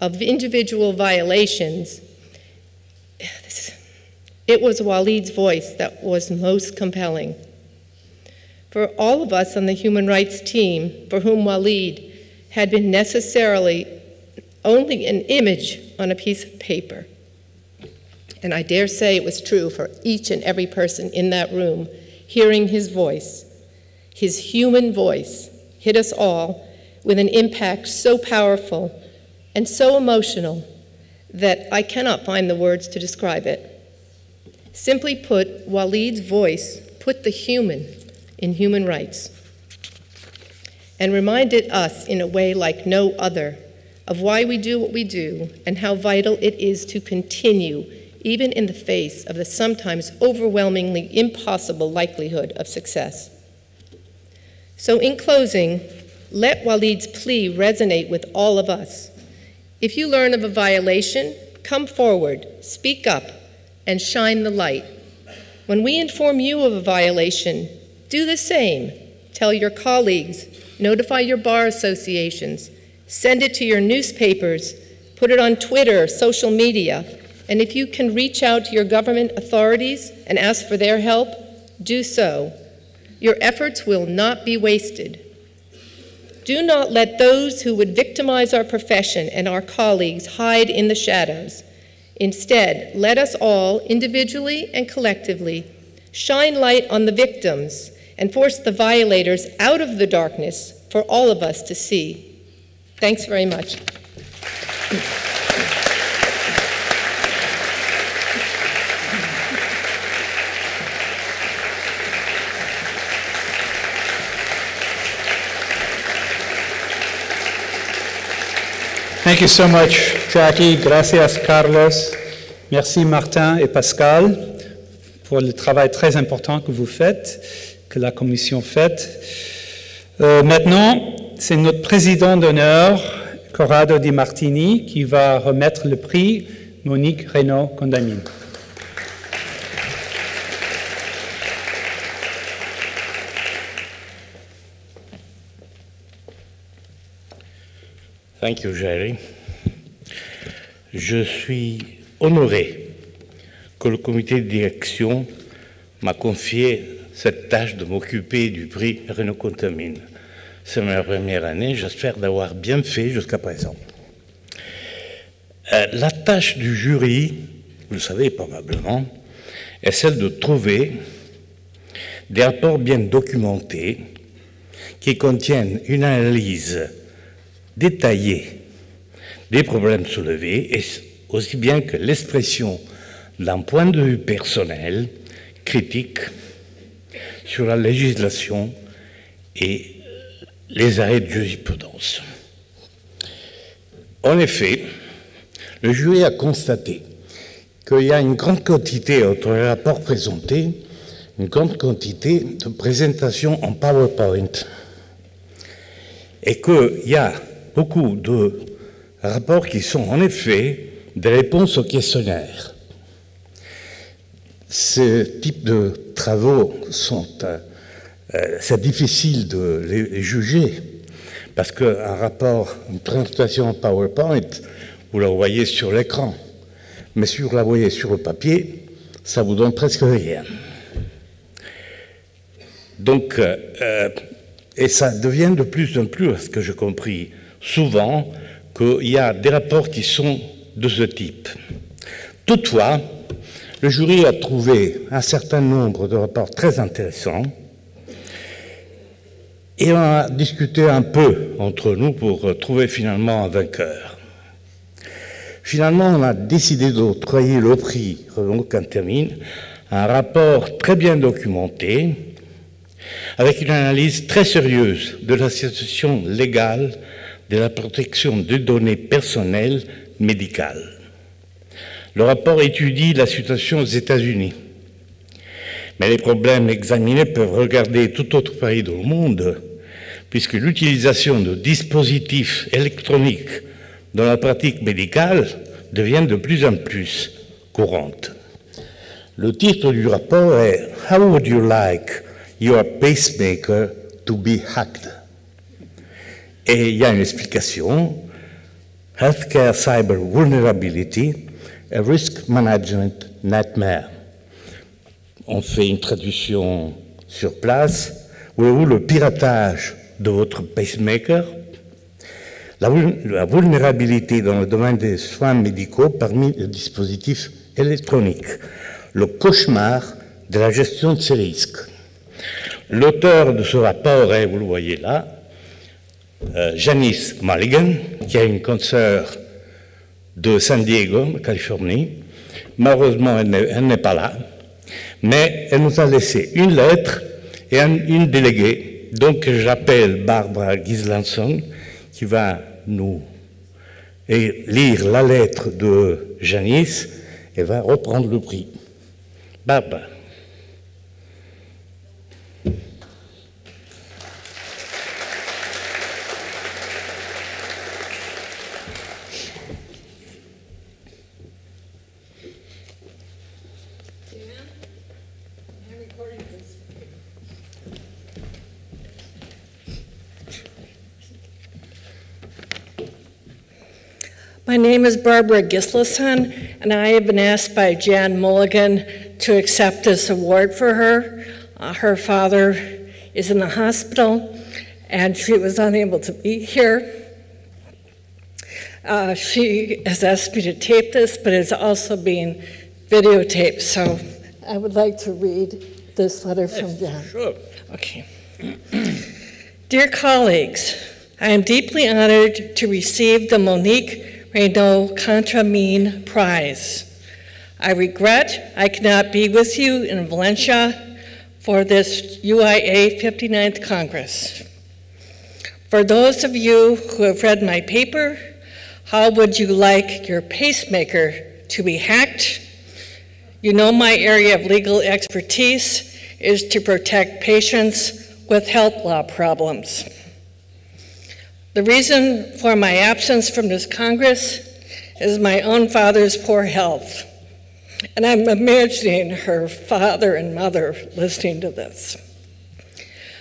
of individual violations, it was Walid's voice that was most compelling. For all of us on the human rights team, for whom Walid had been necessarily only an image on a piece of paper, and I dare say it was true for each and every person in that room, hearing his voice, his human voice, hit us all with an impact so powerful and so emotional that I cannot find the words to describe it. Simply put, Walid's voice put the human in human rights and reminded us in a way like no other of why we do what we do and how vital it is to continue, even in the face of the sometimes overwhelmingly impossible likelihood of success. So, in closing, let Walid's plea resonate with all of us. If you learn of a violation, come forward, speak up, and shine the light. When we inform you of a violation, do the same. Tell your colleagues, notify your bar associations, send it to your newspapers, put it on Twitter, social media, and if you can reach out to your government authorities and ask for their help, do so. Your efforts will not be wasted. Do not let those who would victimize our profession and our colleagues hide in the shadows. Instead, let us all, individually and collectively, shine light on the victims, and force the violators out of the darkness for all of us to see. Thanks very much. Thank you so much, Jackie. Gracias, Carlos. Merci, Martin et Pascal, pour le travail très important que vous faites, que la commission fait. Euh, maintenant, c'est notre président d'honneur, Corrado Di Martini, qui va remettre le prix Monique Renaud Thank you, Jerry. Je suis honoré que le comité de direction m'a confié cette tâche de m'occuper du prix Renault Contamine. C'est ma première année, j'espère d'avoir bien fait jusqu'à présent. Euh, la tâche du jury, vous le savez probablement, est celle de trouver des rapports bien documentés qui contiennent une analyse détaillée des problèmes soulevés, et aussi bien que l'expression d'un point de vue personnel, critique, sur la législation et les arrêts de jurisprudence. En effet, le jury a constaté qu'il y a une grande quantité, entre les rapports présentés, une grande quantité de présentations en PowerPoint et qu'il y a beaucoup de rapports qui sont en effet des réponses aux questionnaires. Ce type de travaux sont, euh, euh, c'est difficile de les, juger parce qu'un rapport, une présentation en PowerPoint, vous la voyez sur l'écran, mais si vous la voyez sur le papier, ça vous donne presque rien. Donc, euh, et ça devient de plus en plus, ce que j'ai compris, souvent qu'il y a des rapports qui sont de ce type. Toutefois, le jury a trouvé un certain nombre de rapports très intéressants et on a discuté un peu entre nous pour trouver finalement un vainqueur. Finalement, on a décidé d'octroyer le prix Renault Cantermine un rapport très bien documenté, avec une analyse très sérieuse de la situation légale de la protection des données personnelles médicales. Le rapport étudie la situation aux États-Unis, mais les problèmes examinés peuvent regarder tout autre pays dans le monde, puisque l'utilisation de dispositifs électroniques dans la pratique médicale devient de plus en plus courante. Le titre du rapport est How would you like your pacemaker to be hacked? Et il y a une explication. Healthcare Cyber Vulnerability, a Risk Management Nightmare. On fait une traduction sur place. Voulez-vous le piratage de votre pacemaker? La, vulnérabilité dans le domaine des soins médicaux parmi les dispositifs électroniques, le cauchemar de la gestion de ces risques. L'auteur de ce rapport vous le voyez là, euh, Janice Mulligan, qui a une consoeur de San Diego, Californie. Malheureusement, elle n'est pas là, mais elle nous a laissé une lettre et un, une déléguée. Donc, j'appelle Barbara Gislanson, qui va nous lire la lettre de Janice et va reprendre le prix. Barbara. My name is Barbara Gislason, and I have been asked by Jan Mulligan to accept this award for her. Uh, her father is in the hospital, and she was unable to be here. Uh, she has asked me to tape this, but it's also being videotaped, so I would like to read this letter from John? Sure. Okay. Dear colleagues, I am deeply honored to receive the Monique Renault Contramine Prize. I regret I cannot be with you in Valencia for this UIA 59th Congress. For those of you who have read my paper, how would you like your pacemaker to be hacked? You know my area of legal expertise is to protect patients with health law problems. The reason for my absence from this Congress is my own father's poor health. And I'm imagining her father and mother listening to this.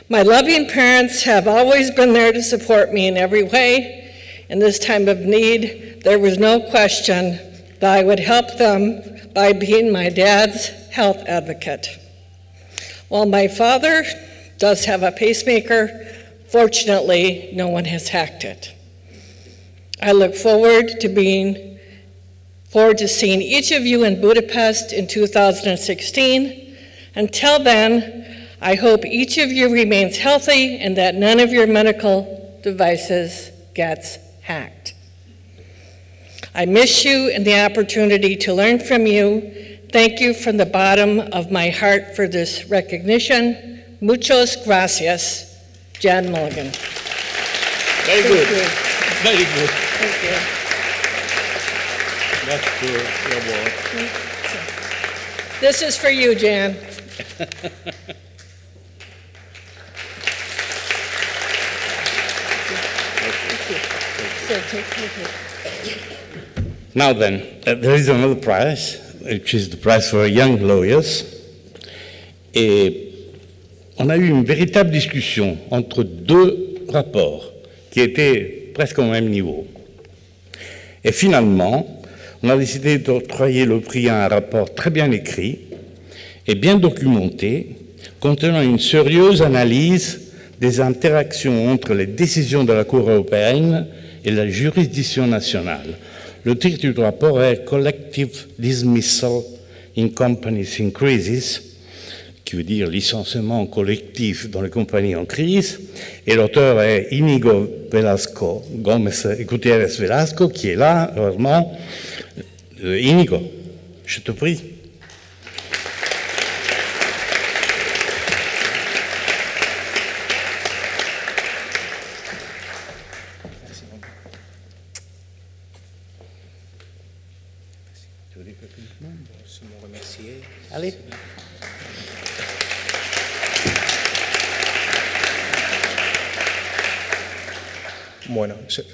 My loving parents have always been there to support me in every way. In this time of need, there was no question that I would help them by being my dad's health advocate. While my father does have a pacemaker, fortunately, no one has hacked it. I look forward to being forward to seeing each of you in Budapest in 2016. Until then, I hope each of you remains healthy and that none of your medical devices gets hacked. I miss you and the opportunity to learn from you. Thank you from the bottom of my heart for this recognition. Muchos gracias, Jan Mulligan. Very good. you. Very good. Thank you. That's your award. This is for you, Jan. So take- take it. Now then, uh, there is another prize, which is the prize for young lawyers. Et on a eu une véritable discussion entre deux rapports qui étaient presque au même niveau. Et finalement, on a décidé d'octroyer le prix à un rapport très bien écrit et bien documenté, contenant une sérieuse analyse des interactions entre les décisions de la Cour européenne et la juridiction nationale. Le titre du rapport est Collective Dismissal in Companies in Crisis, qui veut dire licenciement collectif dans les compagnies en crise, et l'auteur est Inigo Velasco, Gomez Gutiérrez Velasco, qui est là, heureusement. Euh, Inigo, je te prie.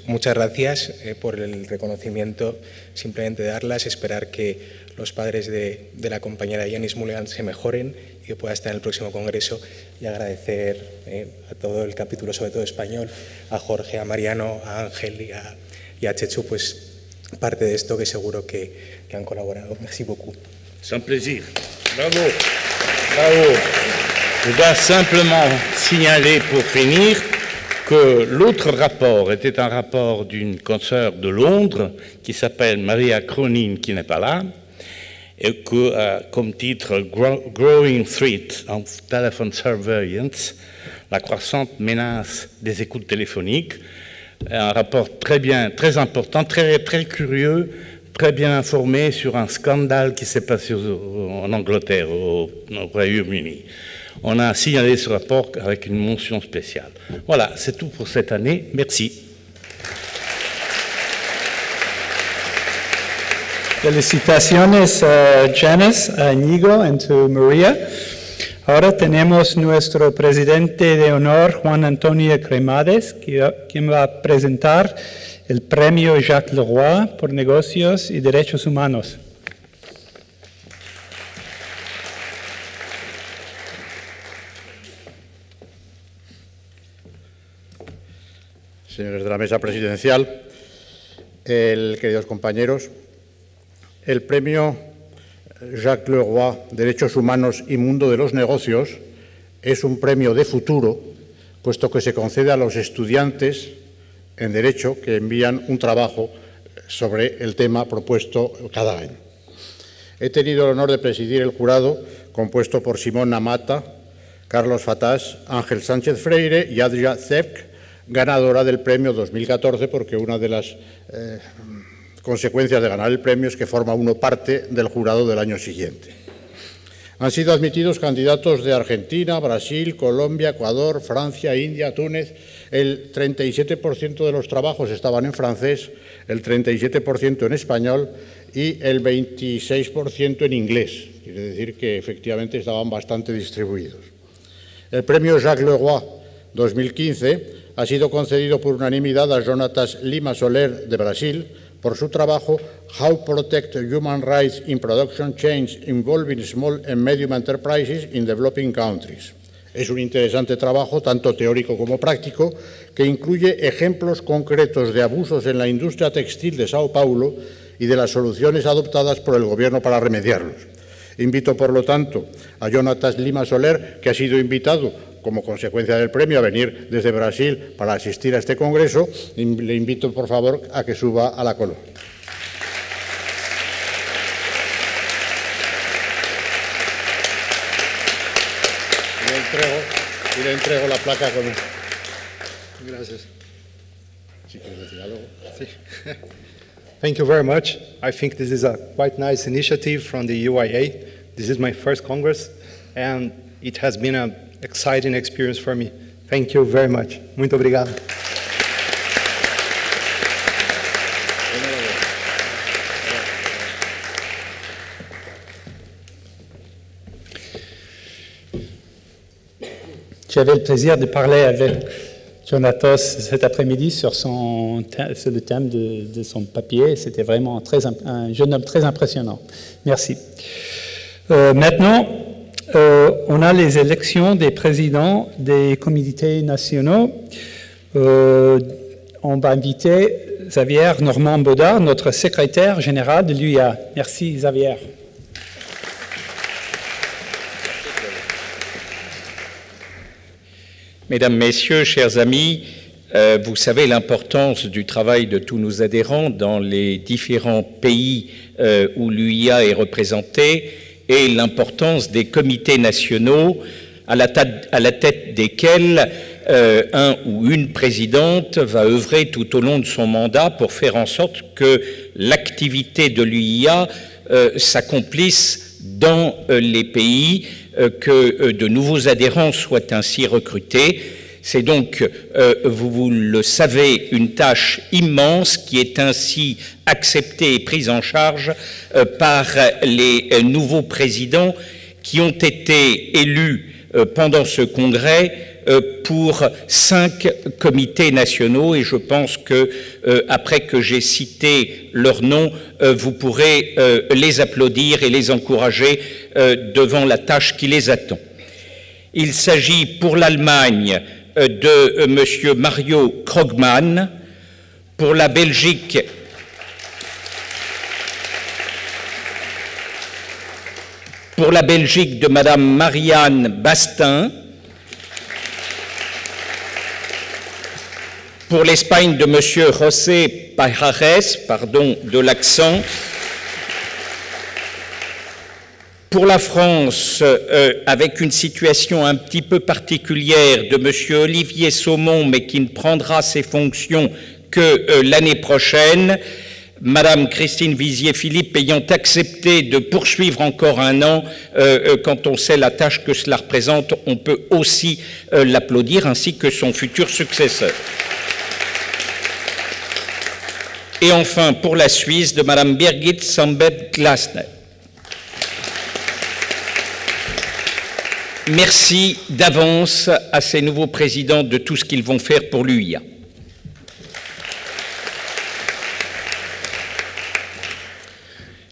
Muchas gracias eh, por el reconocimiento. Simplemente darlas, esperar que los padres de, de la compañera Yanis Mulligan se mejoren y que pueda estar en el próximo congreso y agradecer eh, a todo el capítulo, sobre todo español, a Jorge, a Mariano, a Ángel y a, y a Chechu, pues parte de esto que seguro que, que han colaborado. Merci beaucoup. Un plaisir. Bravo. Bravo. Je dois simplement signaler pour finir que l'autre rapport était un rapport d'une consoeur de Londres qui s'appelle Maria Cronin, qui n'est pas là, et que, euh, comme titre Grow- Growing Threat of Telephone Surveillance, la croissante menace des écoutes téléphoniques, un rapport très bien, très important, très, très curieux, très bien informé sur un scandale qui s'est passé en Angleterre, au Royaume-Uni. On a signalé ce rapport avec une mention spéciale. Voilà, c'est tout pour cette année. Merci. Felicitaciones a Janice, a Inigo y to María. Ahora tenemos nuestro presidente de honor, Juan Antonio Cremades, quien va a presentar el premio Jacques Leroy por negocios y derechos humanos. Señores de la mesa presidencial, el- queridos compañeros, el premio Jacques Leroy Derechos Humanos y Mundo de los Negocios es un premio de futuro, puesto que se concede a los estudiantes en Derecho que envían un trabajo sobre el tema propuesto cada año. He tenido el honor de presidir el jurado compuesto por Simona Mata, Carlos Fatás, Ángel Sánchez Freire y Adria Zepk, ganadora del premio 2014, porque una de las eh, consecuencias de ganar el premio es que forma uno parte del jurado del año siguiente. Han sido admitidos candidatos de Argentina, Brasil, Colombia, Ecuador, Francia, India, Túnez. El 37% de los trabajos estaban en francés, el 37% en español y el 26% en inglés. Quiere decir que efectivamente estaban bastante distribuidos. El premio Jacques Leroy 2015 ha sido concedido por unanimidad a Jonatas Lima Soler de Brasil por su trabajo How Protect Human Rights in Production Change Involving Small and Medium Enterprises in Developing Countries. Es un interesante trabajo, tanto teórico como práctico, que incluye ejemplos concretos de abusos en la industria textil de Sao Paulo y de las soluciones adoptadas por el Gobierno para remediarlos. Invito, por lo tanto, a Jonatas Lima Soler, que ha sido invitado como consecuencia del premio a venir desde Brasil para asistir a este congreso. Le invito, por favor, a que suba a la columna. Le entrego, y le entrego la placa con... Gracias. Algo. Sí. Thank you very much. I think this is a quite nice initiative from the UIA. This is my first Congress, and it has been an exciting experience for me. Thank you very. J'avais le plaisir de parler avec Jonatos cet après-midi sur, le thème de, son papier. C'était vraiment un jeune homme très impressionnant. Merci. Euh, maintenant, euh, on a les élections des présidents des comités nationaux. Euh, on va inviter Xavier Normand Baudard, notre secrétaire général de l'UIA. Merci Xavier. Mesdames, Messieurs, chers amis, euh, vous savez l'importance du travail de tous nos adhérents dans les différents pays où l'UIA est représentée et l'importance des comités nationaux à la, tête desquels euh, un ou une présidente va œuvrer tout au long de son mandat pour faire en sorte que l'activité de l'UIA euh, s'accomplisse dans euh, les pays, que de nouveaux adhérents soient ainsi recrutés. C'est donc, euh, vous, le savez, une tâche immense qui est ainsi acceptée et prise en charge euh, par les euh, nouveaux présidents qui ont été élus pendant ce congrès pour cinq comités nationaux et je pense que après que j'ai cité leurs noms, vous pourrez les applaudir et les encourager devant la tâche qui les attend. Il s'agit pour l'Allemagne de M. Mario Krogman, pour la Belgique pour la Belgique de Mme Marianne Bastin, pour l'Espagne de M. José Pajares, pardon de l'accent, pour la France, euh, avec une situation un petit peu particulière de M. Olivier Saumon, mais qui ne prendra ses fonctions que euh, l'année prochaine, Madame Christine Vizier-Philippe ayant accepté de poursuivre encore un an, euh, quand on sait la tâche que cela représente, on peut aussi euh, l'applaudir, ainsi que son futur successeur. Et enfin, pour la Suisse, de Madame Birgit Sambet-Glasner. Merci d'avance à ces nouveaux présidents de tout ce qu'ils vont faire pour l'UIA.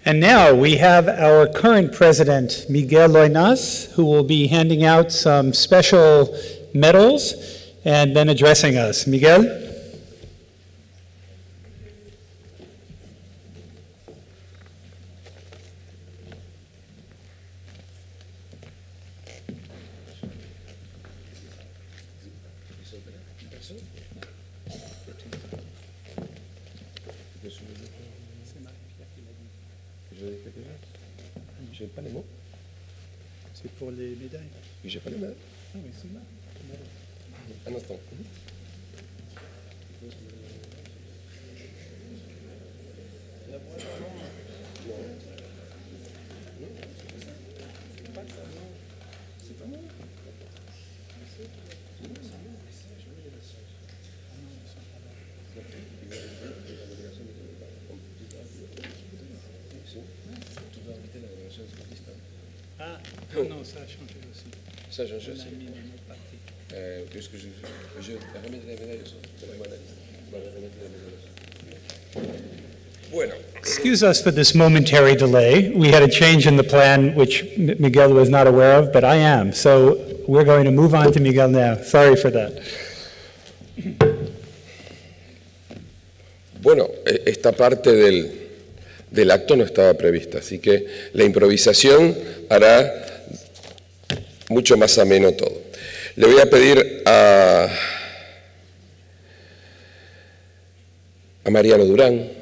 And now we have our current president, Miguel Loinas, who will be handing out some special medals and then addressing us. Miguel? Excuse us for this momentary delay. We had a change in the plan which Miguel was not aware of, but I am. So we're going to move on to Miguel now. Sorry for that. Bueno, e- esta parte del, del acto no estaba prevista, así que la improvisación hará mucho más ameno todo. Le voy a pedir a, a Mariano Durán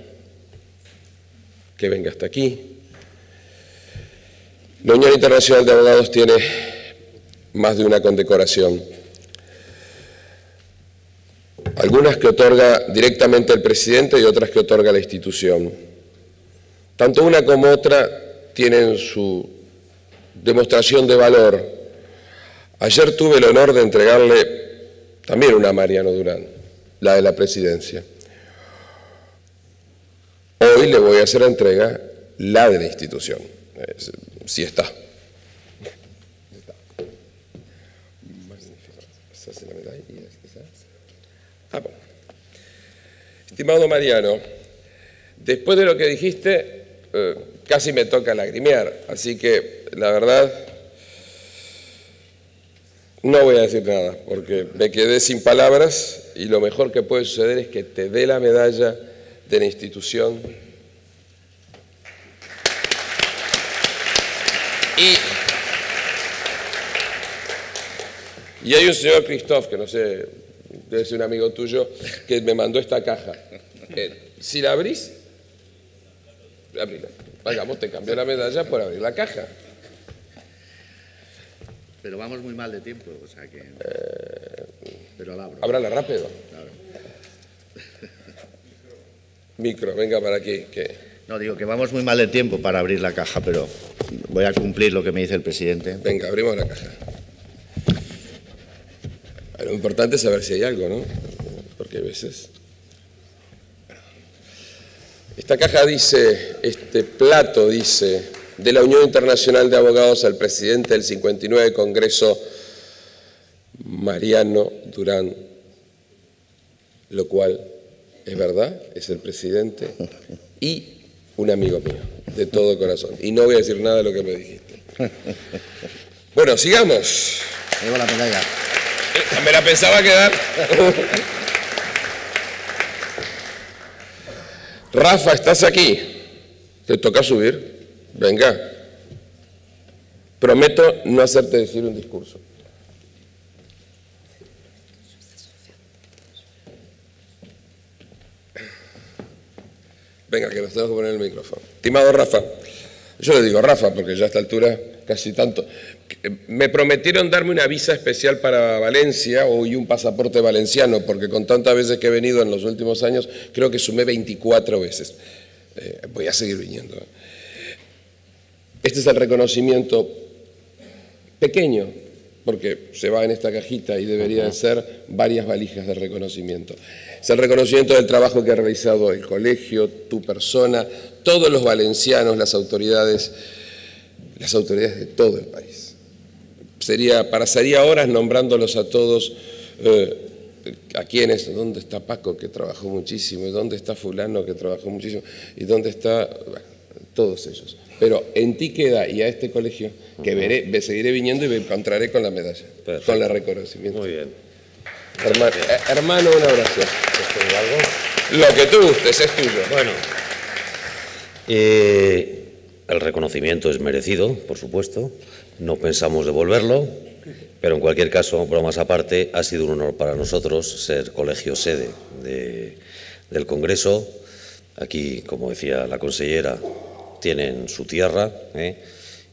que venga hasta aquí. La Unión Internacional de Abogados tiene más de una condecoración algunas que otorga directamente el presidente y otras que otorga la institución. Tanto una como otra tienen su demostración de valor. Ayer tuve el honor de entregarle también una a Mariano Durán, la de la presidencia. Hoy le voy a hacer entrega la de la institución, si está. Magnífico. Esa es la medalla y esa. Ah. Estimado Mariano, después de lo que dijiste, eh, casi me toca lagrimear, así que la verdad no voy a decir nada, porque me quedé sin palabras y lo mejor que puede suceder es que te dé la medalla de la institución. Y, y hay un señor Christoph, que no sé, debe ser un amigo tuyo, que me mandó esta caja. Eh, si la abrís, abrila. Vamos, te cambió la medalla por abrir la caja. Pero vamos muy mal de tiempo, o sea que... Pero la abro. Ábrala rápido. Micro, venga para aquí. Que... No, digo que vamos muy mal de tiempo para abrir la caja, pero voy a cumplir lo que me dice el presidente. Venga, abrimos la caja. Lo importante es saber si hay algo, ¿no? Porque a veces... Esta caja dice, este plato dice, de la Unión Internacional de Abogados al presidente del 59 Congreso, Mariano Durán, lo cual es verdad, es el presidente y un amigo mío, de todo corazón. Y no voy a decir nada de lo que me dijiste. Bueno, sigamos. La medalla. Me la pensaba quedar. Rafa, ¿estás aquí? Te toca subir. Venga. Prometo no hacerte decir un discurso. Venga, que nos tenemos que poner el micrófono. Estimado Rafa, yo le digo Rafa porque ya a esta altura casi tanto. Me prometieron darme una visa especial para Valencia o y un pasaporte valenciano, porque con tantas veces que he venido en los últimos años, creo que sumé 24 veces. Eh, voy a seguir viniendo. Este es el reconocimiento pequeño, porque se va en esta cajita y deberían ser varias valijas de reconocimiento. Es el reconocimiento del trabajo que ha realizado el colegio, tu persona, todos los valencianos, las autoridades, las autoridades de todo el país. Sería, pasaría horas nombrándolos a todos, eh, a quienes, ¿dónde está Paco que trabajó muchísimo? ¿Y dónde está fulano que trabajó muchísimo? ¿Y dónde está? Bueno, todos ellos. Pero en ti queda y a este colegio que veré, seguiré viniendo y me encontraré con la medalla, con el reconocimiento. Muy bien. Hermano, eh, hermano un abrazo. Lo que tú gustes es tuyo. Bueno. Eh, el reconocimiento es merecido, por supuesto. No pensamos devolverlo, pero en cualquier caso, bromas aparte, ha sido un honor para nosotros ser colegio sede de- del Congreso. Aquí, como decía la consellera, tienen su tierra ¿eh?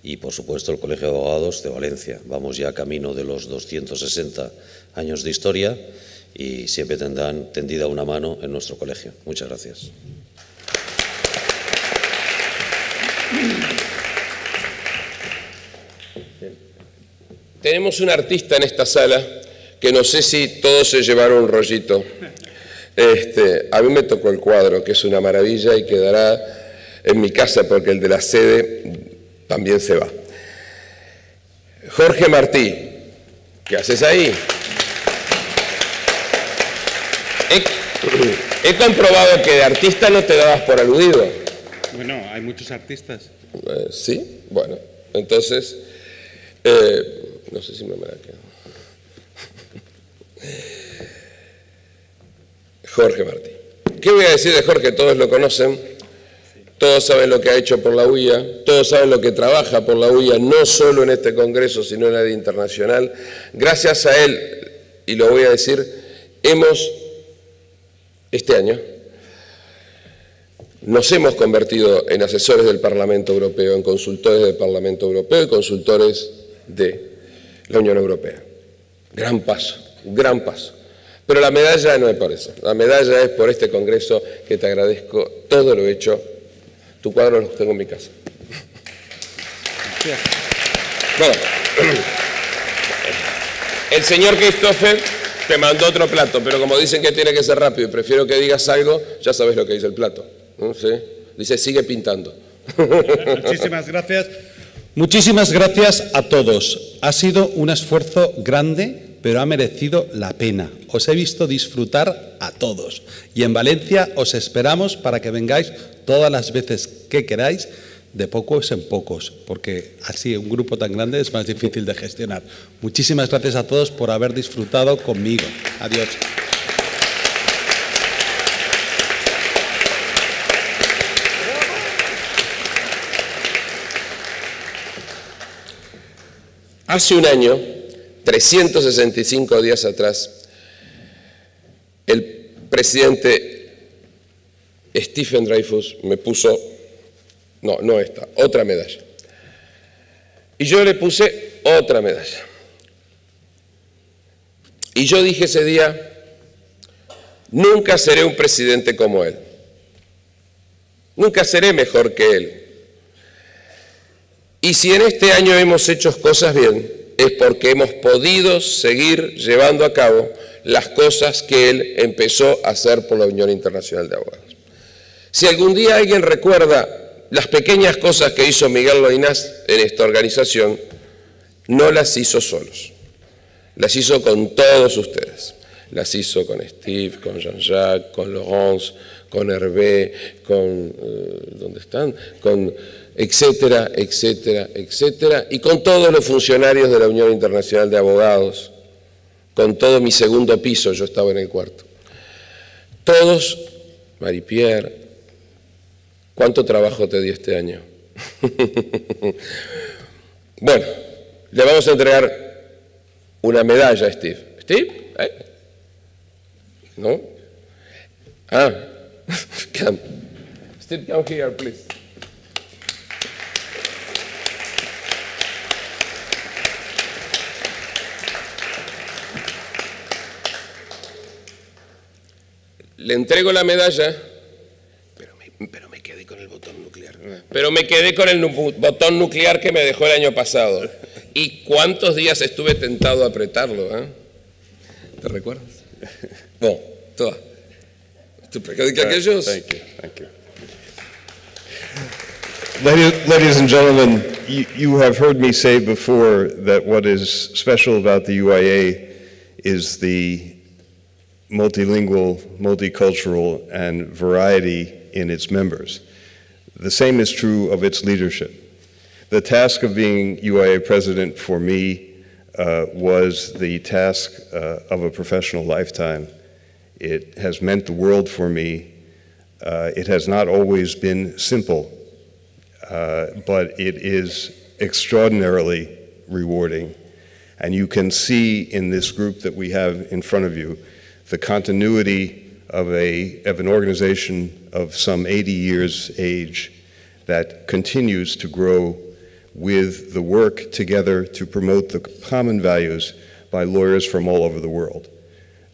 Y, por supuesto, el Colegio de Abogados de Valencia. Vamos ya camino de los 260 años de historia y siempre tendrán tendida una mano en nuestro colegio. Muchas gracias. Tenemos un artista en esta sala que no sé si todos se llevaron un rollito. Este, a mí me tocó el cuadro, que es una maravilla y quedará en mi casa porque el de la sede también se va. Jorge Martí, ¿qué haces ahí? He, he comprobado que de artista no te dabas por aludido. Bueno, hay muchos artistas. Eh, sí, bueno, entonces, eh, no sé si me la quedado. Jorge Martí. ¿Qué voy a decir de Jorge? Todos lo conocen, todos saben lo que ha hecho por la UIA, todos saben lo que trabaja por la UIA, no solo en este Congreso, sino en la de internacional. Gracias a él, y lo voy a decir, hemos, este año, nos hemos convertido en asesores del Parlamento Europeo, en consultores del Parlamento Europeo y consultores de la Unión Europea. Gran paso, gran paso. Pero la medalla no es por eso, la medalla es por este Congreso que te agradezco todo lo hecho. Tu cuadro lo tengo en mi casa. Bueno, el señor Christopher te mandó otro plato, pero como dicen que tiene que ser rápido y prefiero que digas algo, ya sabes lo que dice el plato. Dice, sigue pintando. Muchísimas gracias. Muchísimas gracias a todos. Ha sido un esfuerzo grande, pero ha merecido la pena. Os he visto disfrutar a todos. Y en Valencia os esperamos para que vengáis todas las veces que queráis, de pocos en pocos, porque así un grupo tan grande es más difícil de gestionar. Muchísimas gracias a todos por haber disfrutado conmigo. Adiós. Hace un año, 365 días atrás, el presidente Stephen Dreyfus me puso, no, no esta, otra medalla. Y yo le puse otra medalla. Y yo dije ese día, nunca seré un presidente como él. Nunca seré mejor que él. Y si en este año hemos hecho cosas bien, es porque hemos podido seguir llevando a cabo las cosas que él empezó a hacer por la Unión Internacional de Abogados. Si algún día alguien recuerda las pequeñas cosas que hizo Miguel Loinás en esta organización, no las hizo solos, las hizo con todos ustedes. Las hizo con Steve, con Jean-Jacques, con Laurence, con Hervé, con... Eh, ¿Dónde están? Con etcétera, etcétera, etcétera, y con todos los funcionarios de la Unión Internacional de Abogados, con todo mi segundo piso, yo estaba en el cuarto. Todos, Marie-Pierre, ¿cuánto trabajo te di este año? [laughs] bueno, le vamos a entregar una medalla a Steve. ¿Steve? ¿Eh? ¿No? Ah, [laughs] Steve, come here, please. le entrego la medalla, pero me, quedé con el botón nuclear. Pero me quedé con el botón nuclear que me dejó el año pasado. ¿Y cuántos días estuve tentado a apretarlo? Eh? ¿Te recuerdas? Bueno, Thank you, thank you. Ladies, ladies and gentlemen, you, you have heard me say before that what is special about the UIA is the multilingual, multicultural, and variety in its members. The same is true of its leadership. The task of being UIA president for me uh, was the task uh, of a professional lifetime. It has meant the world for me. Uh, it has not always been simple, uh, but it is extraordinarily rewarding. And you can see in this group that we have in front of you the continuity of, a, of an organization of some 80 years age that continues to grow with the work together to promote the common values by lawyers from all over the world.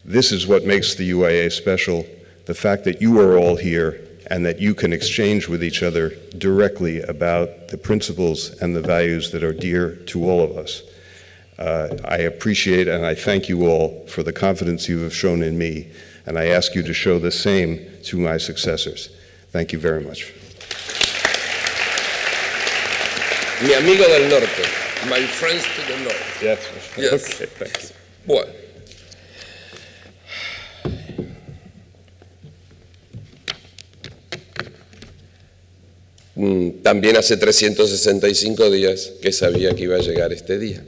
This is what makes the UIA special, the fact that you are all here and that you can exchange with each other directly about the principles and the values that are dear to all of us. Uh, I appreciate and I thank you all for the confidence you have shown in me, and I ask you to show the same to my successors. Thank you very much. Mi amigo del norte. My friends to the north. Yes. Yes. Okay, thanks. Bueno. Mm, También hace 365 días que sabía que iba a llegar este día.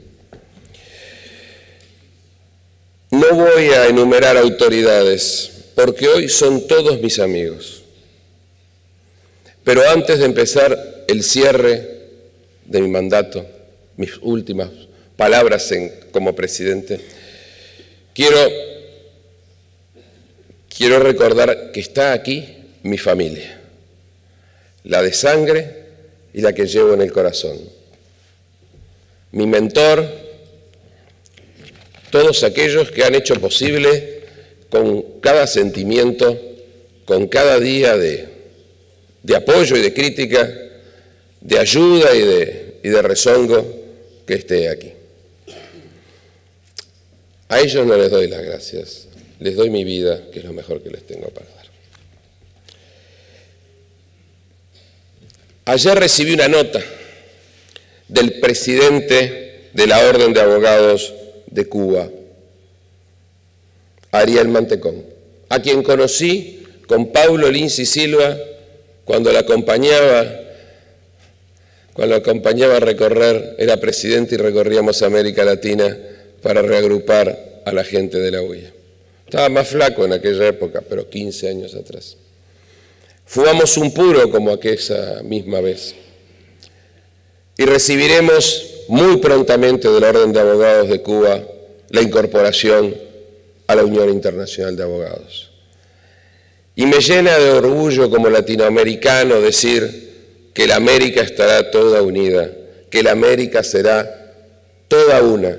No voy a enumerar autoridades, porque hoy son todos mis amigos. Pero antes de empezar el cierre de mi mandato, mis últimas palabras como presidente, quiero, quiero recordar que está aquí mi familia, la de sangre y la que llevo en el corazón. Mi mentor, todos aquellos que han hecho posible con cada sentimiento, con cada día de, de apoyo y de crítica, de ayuda y de, y de rezongo que esté aquí. A ellos no les doy las gracias, les doy mi vida, que es lo mejor que les tengo para dar. Ayer recibí una nota del presidente de la Orden de Abogados de Cuba, Ariel Mantecón, a quien conocí con Paulo Linci Silva cuando la acompañaba cuando acompañaba a recorrer, era presidente y recorríamos América Latina para reagrupar a la gente de la UIA. Estaba más flaco en aquella época, pero 15 años atrás. Fumamos un puro como aquella misma vez. Y recibiremos muy prontamente de la Orden de Abogados de Cuba la incorporación a la Unión Internacional de Abogados. Y me llena de orgullo como latinoamericano decir que la América estará toda unida, que la América será toda una,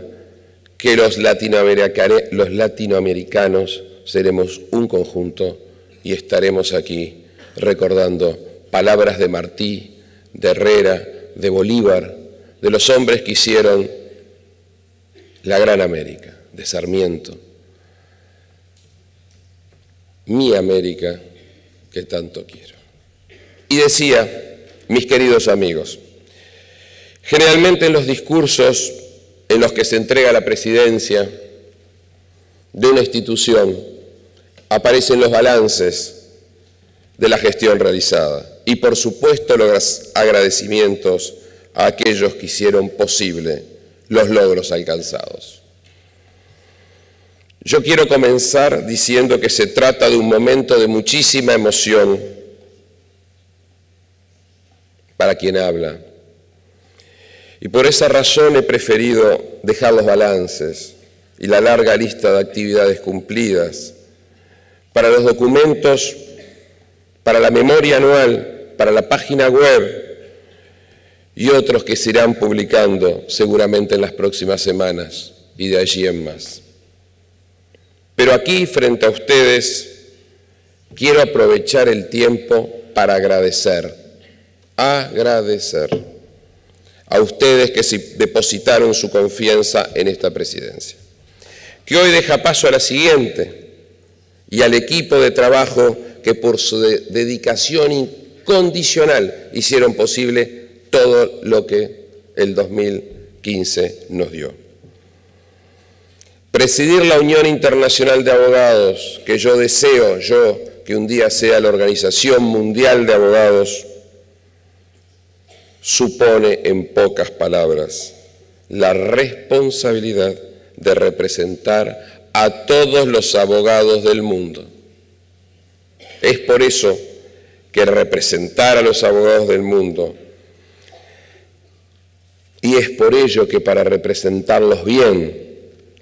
que los latinoamericanos seremos un conjunto y estaremos aquí recordando palabras de Martí, de Herrera, de Bolívar, de los hombres que hicieron la gran América, de Sarmiento, mi América que tanto quiero. Y decía, mis queridos amigos, generalmente en los discursos en los que se entrega la presidencia de una institución aparecen los balances de la gestión realizada y por supuesto los agradecimientos a aquellos que hicieron posible los logros alcanzados. Yo quiero comenzar diciendo que se trata de un momento de muchísima emoción para quien habla. Y por esa razón he preferido dejar los balances y la larga lista de actividades cumplidas para los documentos, para la memoria anual, para la página web y otros que se irán publicando seguramente en las próximas semanas y de allí en más. Pero aquí, frente a ustedes, quiero aprovechar el tiempo para agradecer, agradecer a ustedes que depositaron su confianza en esta presidencia, que hoy deja paso a la siguiente y al equipo de trabajo que por su de- dedicación incondicional hicieron posible todo lo que el 2015 nos dio. Presidir la Unión Internacional de Abogados, que yo deseo, yo, que un día sea la Organización Mundial de Abogados, supone, en pocas palabras, la responsabilidad de representar a todos los abogados del mundo. Es por eso que representar a los abogados del mundo y es por ello que para representarlos bien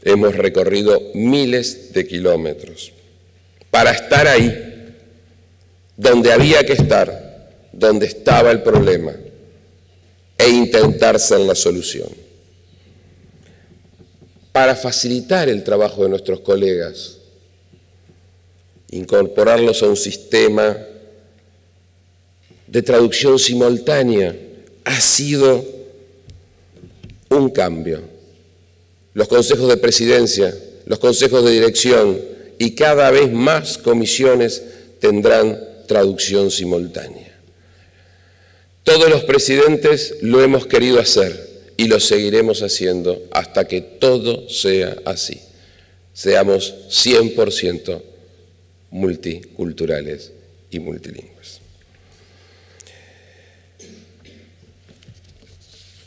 hemos recorrido miles de kilómetros para estar ahí, donde había que estar, donde estaba el problema, e intentar ser la solución. Para facilitar el trabajo de nuestros colegas, incorporarlos a un sistema de traducción simultánea ha sido un cambio. Los consejos de presidencia, los consejos de dirección y cada vez más comisiones tendrán traducción simultánea. Todos los presidentes lo hemos querido hacer y lo seguiremos haciendo hasta que todo sea así. Seamos 100% multiculturales y multilingües.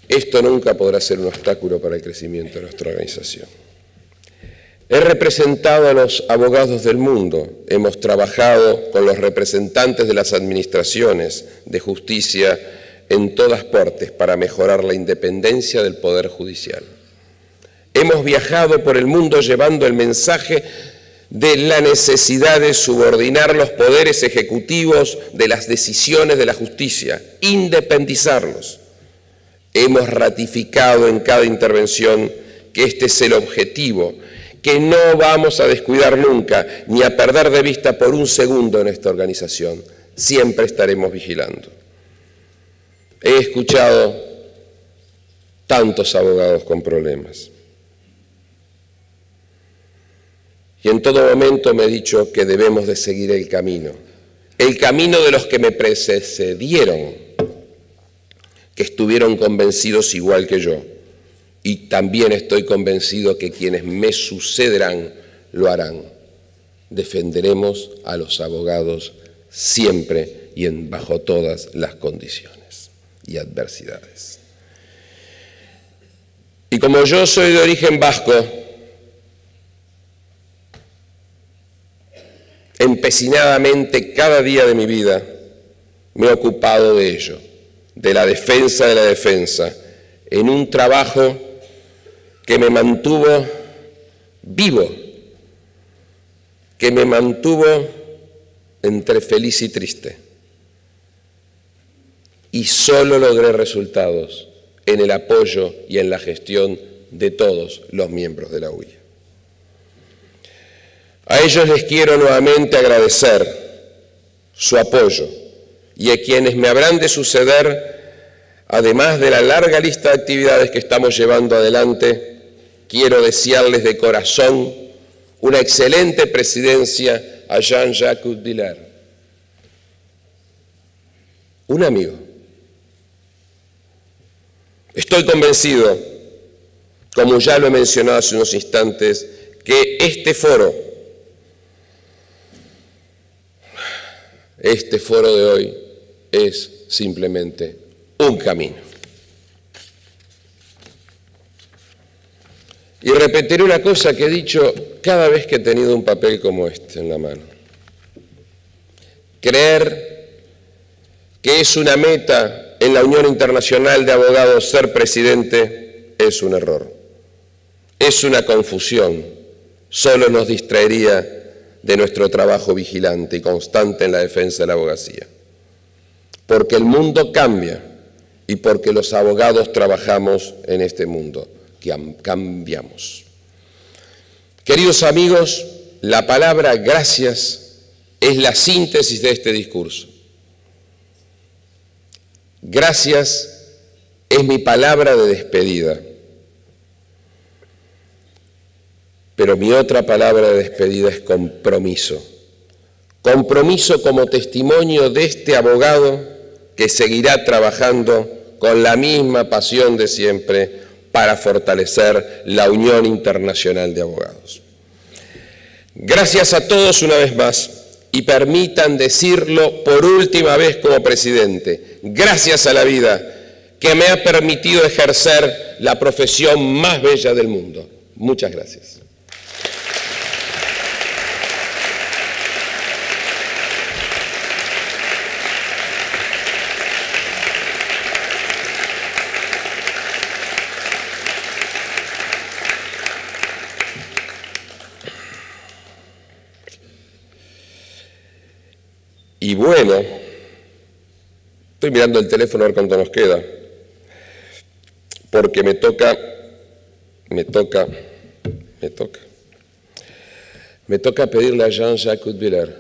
Esto nunca podrá ser un obstáculo para el crecimiento de nuestra organización. He representado a los abogados del mundo, hemos trabajado con los representantes de las administraciones de justicia en todas partes para mejorar la independencia del Poder Judicial. Hemos viajado por el mundo llevando el mensaje de la necesidad de subordinar los poderes ejecutivos de las decisiones de la justicia, independizarlos. Hemos ratificado en cada intervención que este es el objetivo que no vamos a descuidar nunca ni a perder de vista por un segundo en esta organización. Siempre estaremos vigilando. He escuchado tantos abogados con problemas. Y en todo momento me he dicho que debemos de seguir el camino. El camino de los que me precedieron, que estuvieron convencidos igual que yo y también estoy convencido que quienes me sucederán lo harán. Defenderemos a los abogados siempre y en, bajo todas las condiciones y adversidades. Y como yo soy de origen vasco, empecinadamente cada día de mi vida me he ocupado de ello, de la defensa de la defensa, en un trabajo que me mantuvo vivo, que me mantuvo entre feliz y triste. Y solo logré resultados en el apoyo y en la gestión de todos los miembros de la UIA. A ellos les quiero nuevamente agradecer su apoyo y a quienes me habrán de suceder, además de la larga lista de actividades que estamos llevando adelante, quiero desearles de corazón una excelente presidencia a Jean-Jacques Diller, un amigo. Estoy convencido, como ya lo he mencionado hace unos instantes, que este foro, este foro de hoy, es simplemente un camino. Y repetiré una cosa que he dicho cada vez que he tenido un papel como este en la mano. Creer que es una meta en la Unión Internacional de Abogados ser presidente es un error. Es una confusión. Solo nos distraería de nuestro trabajo vigilante y constante en la defensa de la abogacía. Porque el mundo cambia y porque los abogados trabajamos en este mundo cambiamos. Queridos amigos, la palabra gracias es la síntesis de este discurso. Gracias es mi palabra de despedida. Pero mi otra palabra de despedida es compromiso. Compromiso como testimonio de este abogado que seguirá trabajando con la misma pasión de siempre para fortalecer la Unión Internacional de Abogados. Gracias a todos una vez más y permitan decirlo por última vez como presidente. Gracias a la vida que me ha permitido ejercer la profesión más bella del mundo. Muchas gracias. Y bueno, estoy mirando el teléfono a ver cuánto nos queda. porque me toca, me toca, me toca, me toca pedirle a Jean-Jacques Udbiller,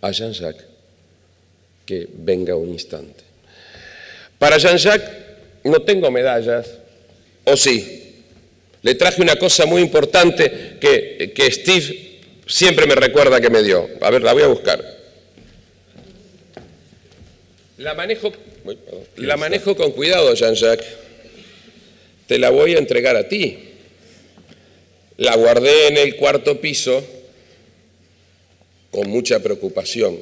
a Jean-Jacques, que venga un instante. Para Jean-Jacques no tengo medallas, o sí. Le traje una cosa muy importante que, que Steve siempre me recuerda que me dio. A ver, la voy a buscar. La manejo, la manejo con cuidado, Jean-Jacques. Te la voy a entregar a ti. La guardé en el cuarto piso con mucha preocupación.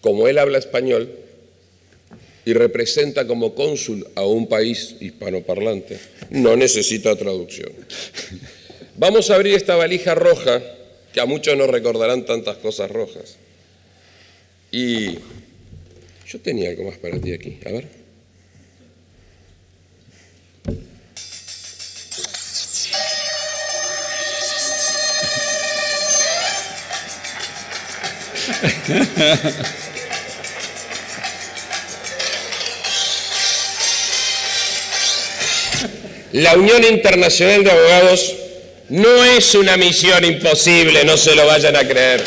Como él habla español y representa como cónsul a un país hispanoparlante, no necesita traducción. Vamos a abrir esta valija roja, que a muchos no recordarán tantas cosas rojas. Y yo tenía algo más para ti aquí, a ver. La Unión Internacional de Abogados no es una misión imposible, no se lo vayan a creer.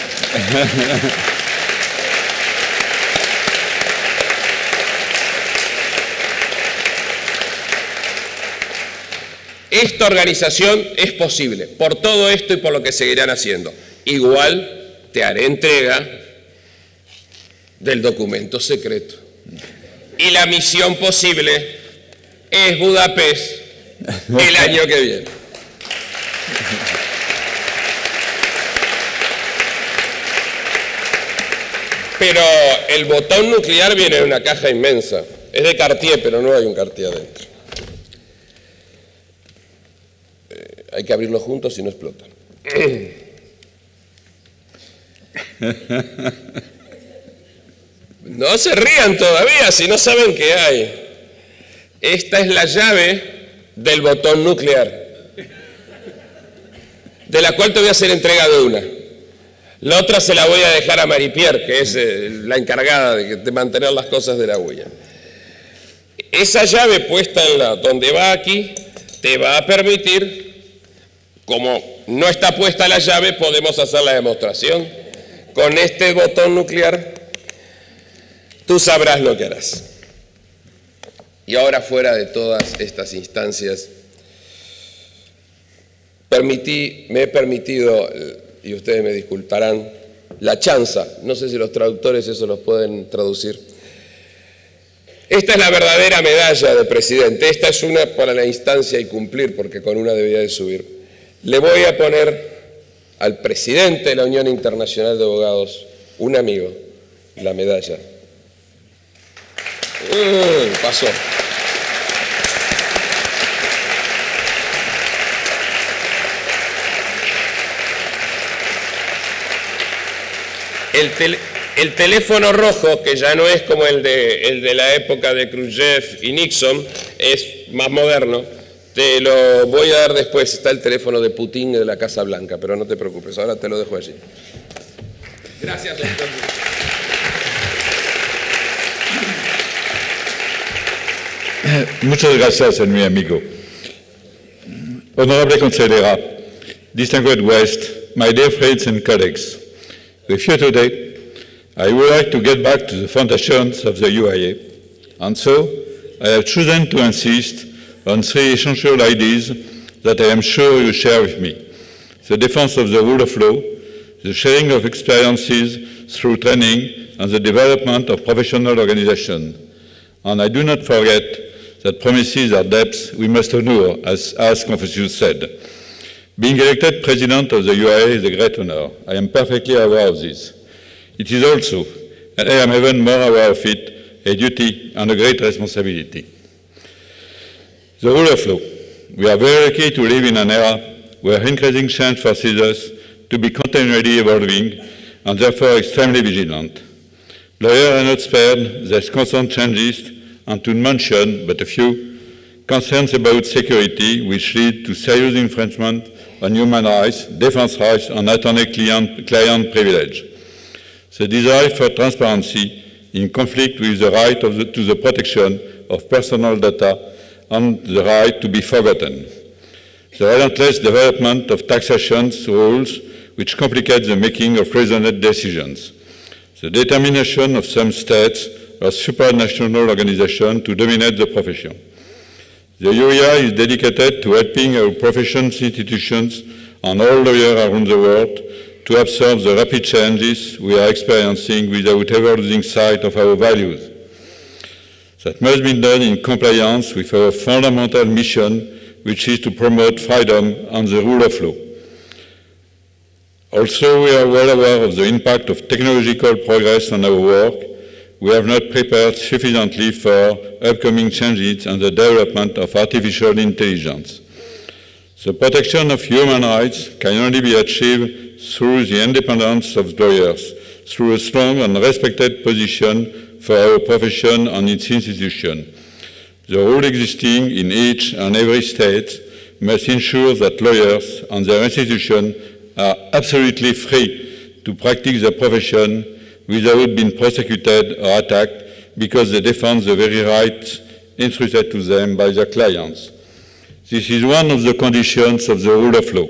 Esta organización es posible por todo esto y por lo que seguirán haciendo. Igual te haré entrega del documento secreto. Y la misión posible es Budapest el año que viene. Pero el botón nuclear viene en una caja inmensa. Es de Cartier, pero no hay un Cartier adentro. Hay que abrirlo juntos si no explotan. [laughs] No se rían todavía si no saben qué hay. Esta es la llave del botón nuclear, de la cual te voy a hacer entrega de una. La otra se la voy a dejar a Maripier, que es eh, la encargada de, mantener las cosas de la huella. Esa llave puesta en la, donde va aquí te va a permitir, como no está puesta la llave, podemos hacer la demostración. Con este botón nuclear tú sabrás lo que harás. Y ahora fuera de todas estas instancias, permití, me he permitido, y ustedes me disculparán, la chanza, no sé si los traductores eso los pueden traducir. Esta es la verdadera medalla de presidente, esta es una para la instancia y cumplir, porque con una debía de subir. Le voy a poner al presidente de la Unión Internacional de Abogados, un amigo, la medalla Uh, pasó. El, teléfono rojo, que ya no es como el de, el de la época de Khrushchev y Nixon, es más moderno. Te lo voy a dar después. Está el teléfono de Putin de la Casa Blanca, pero no te preocupes, ahora te lo dejo allí. Gracias, doctor. Muchas gracias, mi amigo. Honorable Conselera, distinguished West, my dear friends and colleagues, with you today, I would like to get back to the foundations of the UIA, and so I have chosen to insist on three essential ideas that I am sure you share with me. The defense of the rule of law, the sharing of experiences through training, and the development of professional organization. And I do not forget that promises are debts we must honor, as, as Confucius said. Being elected president of the UIA is a great honor. I am perfectly aware of this. It is also, and I am even more aware of it, a duty and a great responsibility. The rule of law. We are very lucky to live in an era where increasing change forces us to be continually evolving and therefore extremely vigilant. Lawyers are not spared these constant changes and to mention but a few concerns about security which lead to serious infringement on human rights, defense rights, and attorney-client client privilege. The desire for transparency in conflict with the right the, to the protection of personal data on the right to be forgotten. The relentless development of taxation rules which complicate the making of reasoned decisions. The determination of some states or supranational organizations to dominate the profession. The UEA is dedicated to helping our profession's institutions and all lawyers around the world to absorb the rapid changes we are experiencing without ever losing sight of our values. That must be done in compliance with our fundamental mission, which is to promote freedom and the rule of law. Also, we are well aware of the impact of technological progress on our work. We have not prepared sufficiently for upcoming changes and the development of artificial intelligence. The protection of human rights can only be achieved through the independence of lawyers, through a strong and respected position for our profession and its institution. The rule existing in each and every state must ensure that lawyers and their institution are absolutely free to practice their profession without being prosecuted or attacked because they defend the very rights entrusted to them by their clients. This is one of the conditions of the rule of law.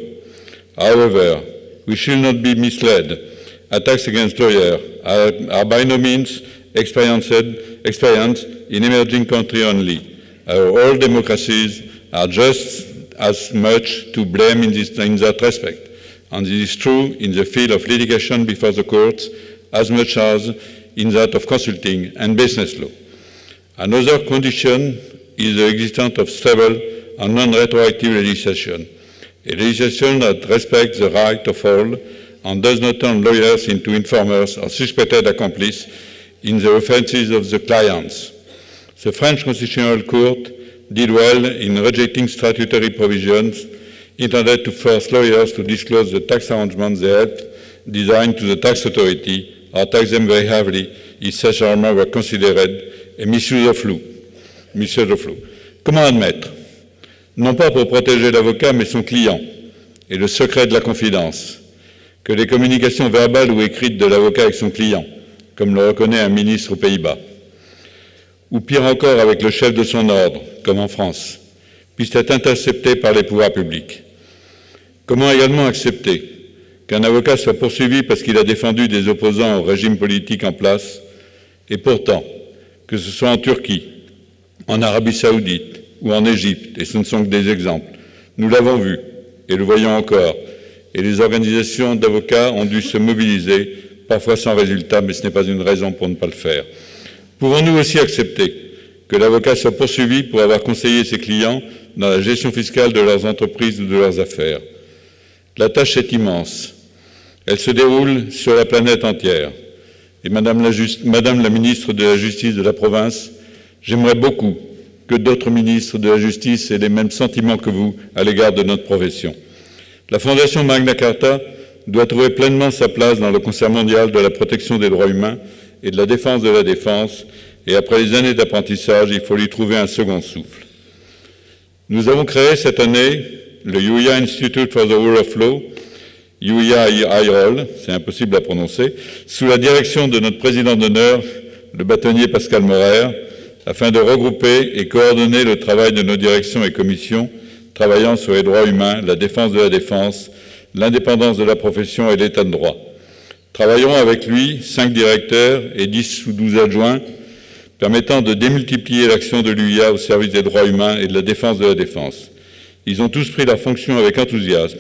However, we should not be misled. Attacks against lawyers are, are by no means experienced in emerging countries only. Our old democracies are just as much to blame in, this, in that respect. And this is true in the field of litigation before the courts as much as in that of consulting and business law. Another condition is the existence of stable and non-retroactive legislation, a legislation that respects the right of all and does not turn lawyers into informers or suspected accomplices in the offenses of the clients. The French Constitutional Court did well in rejecting statutory provisions intended to force lawyers to disclose the tax arrangements they helped design to the tax authority or tax them very heavily if such arrangements were considered a misuse of law. Misuse of law. Comment admettre? Non pas pour protéger l'avocat, mais son client et le secret de la confidence, que les communications verbales ou écrites de l'avocat avec son client, comme le reconnaît un ministre aux Pays-Bas, ou pire encore avec le chef de son ordre, comme en France, puissent être interceptées par les pouvoirs publics. Comment également accepter qu'un avocat soit poursuivi parce qu'il a défendu des opposants au régime politique en place, et pourtant, que ce soit en Turquie, en Arabie saoudite ou en Égypte, et ce ne sont que des exemples, nous l'avons vu et le voyons encore, et les organisations d'avocats ont dû se mobiliser, parfois sans résultat, mais ce n'est pas une raison pour ne pas le faire. Pouvons-nous aussi accepter que l'avocat soit poursuivi pour avoir conseillé ses clients dans la gestion fiscale de leurs entreprises ou de leurs affaires? La tâche est immense. Elle se déroule sur la planète entière. Et Madame la, Madame la ministre de la Justice de la province, j'aimerais beaucoup que d'autres ministres de la Justice aient les mêmes sentiments que vous à l'égard de notre profession. La Fondation Magna Carta doit trouver pleinement sa place dans le concert mondial de la protection des droits humains et de la défense de la défense, et après les années d'apprentissage, il faut lui trouver un second souffle. Nous avons créé cette année le UIA Institute for the Rule of Law, UIA IROL, c'est impossible à prononcer, sous la direction de notre président d'honneur, le bâtonnier Pascal Morer, afin de regrouper et coordonner le travail de nos directions et commissions travaillant sur les droits humains, la défense de la défense, l'indépendance de la profession et l'état de droit. Travaillons avec lui, cinq directeurs et dix ou douze adjoints, permettant de démultiplier l'action de l'UIA au service des droits humains et de la défense de la défense. Ils ont tous pris leur fonction avec enthousiasme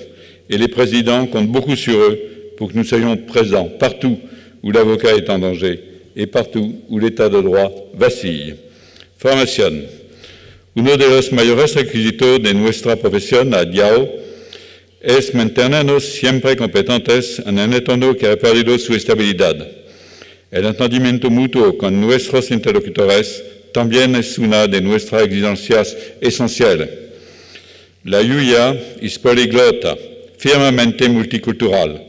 et les présidents comptent beaucoup sur eux pour que nous soyons présents partout où l'avocat est en danger et partout où l'état de droit vacille. Formación. Uno de los mayores requisitos de nuestra profesión a DIAO es mantenernos siempre competentes en un entorno que ha perdido su estabilidad. El entendimiento mutuo con nuestros interlocutores también es una de nuestras exigencias esenciales. La UIA es poliglota, firmemente multicultural,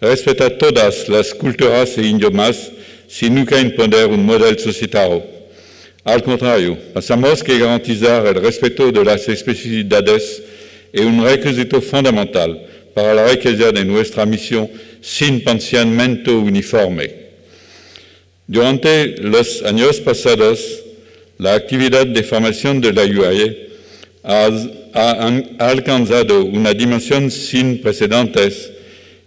respeta todas las culturas e idiomas sin nunca imponer un modelo societario. Al contrario, pensamos que garantizar el respeto de las especificidades es un requisito fundamental para la riqueza de nuestra misión sin pensamiento uniforme. Durante los años pasados, la actividad de formación de la UAE ha alcanzado una dimensión sin precedentes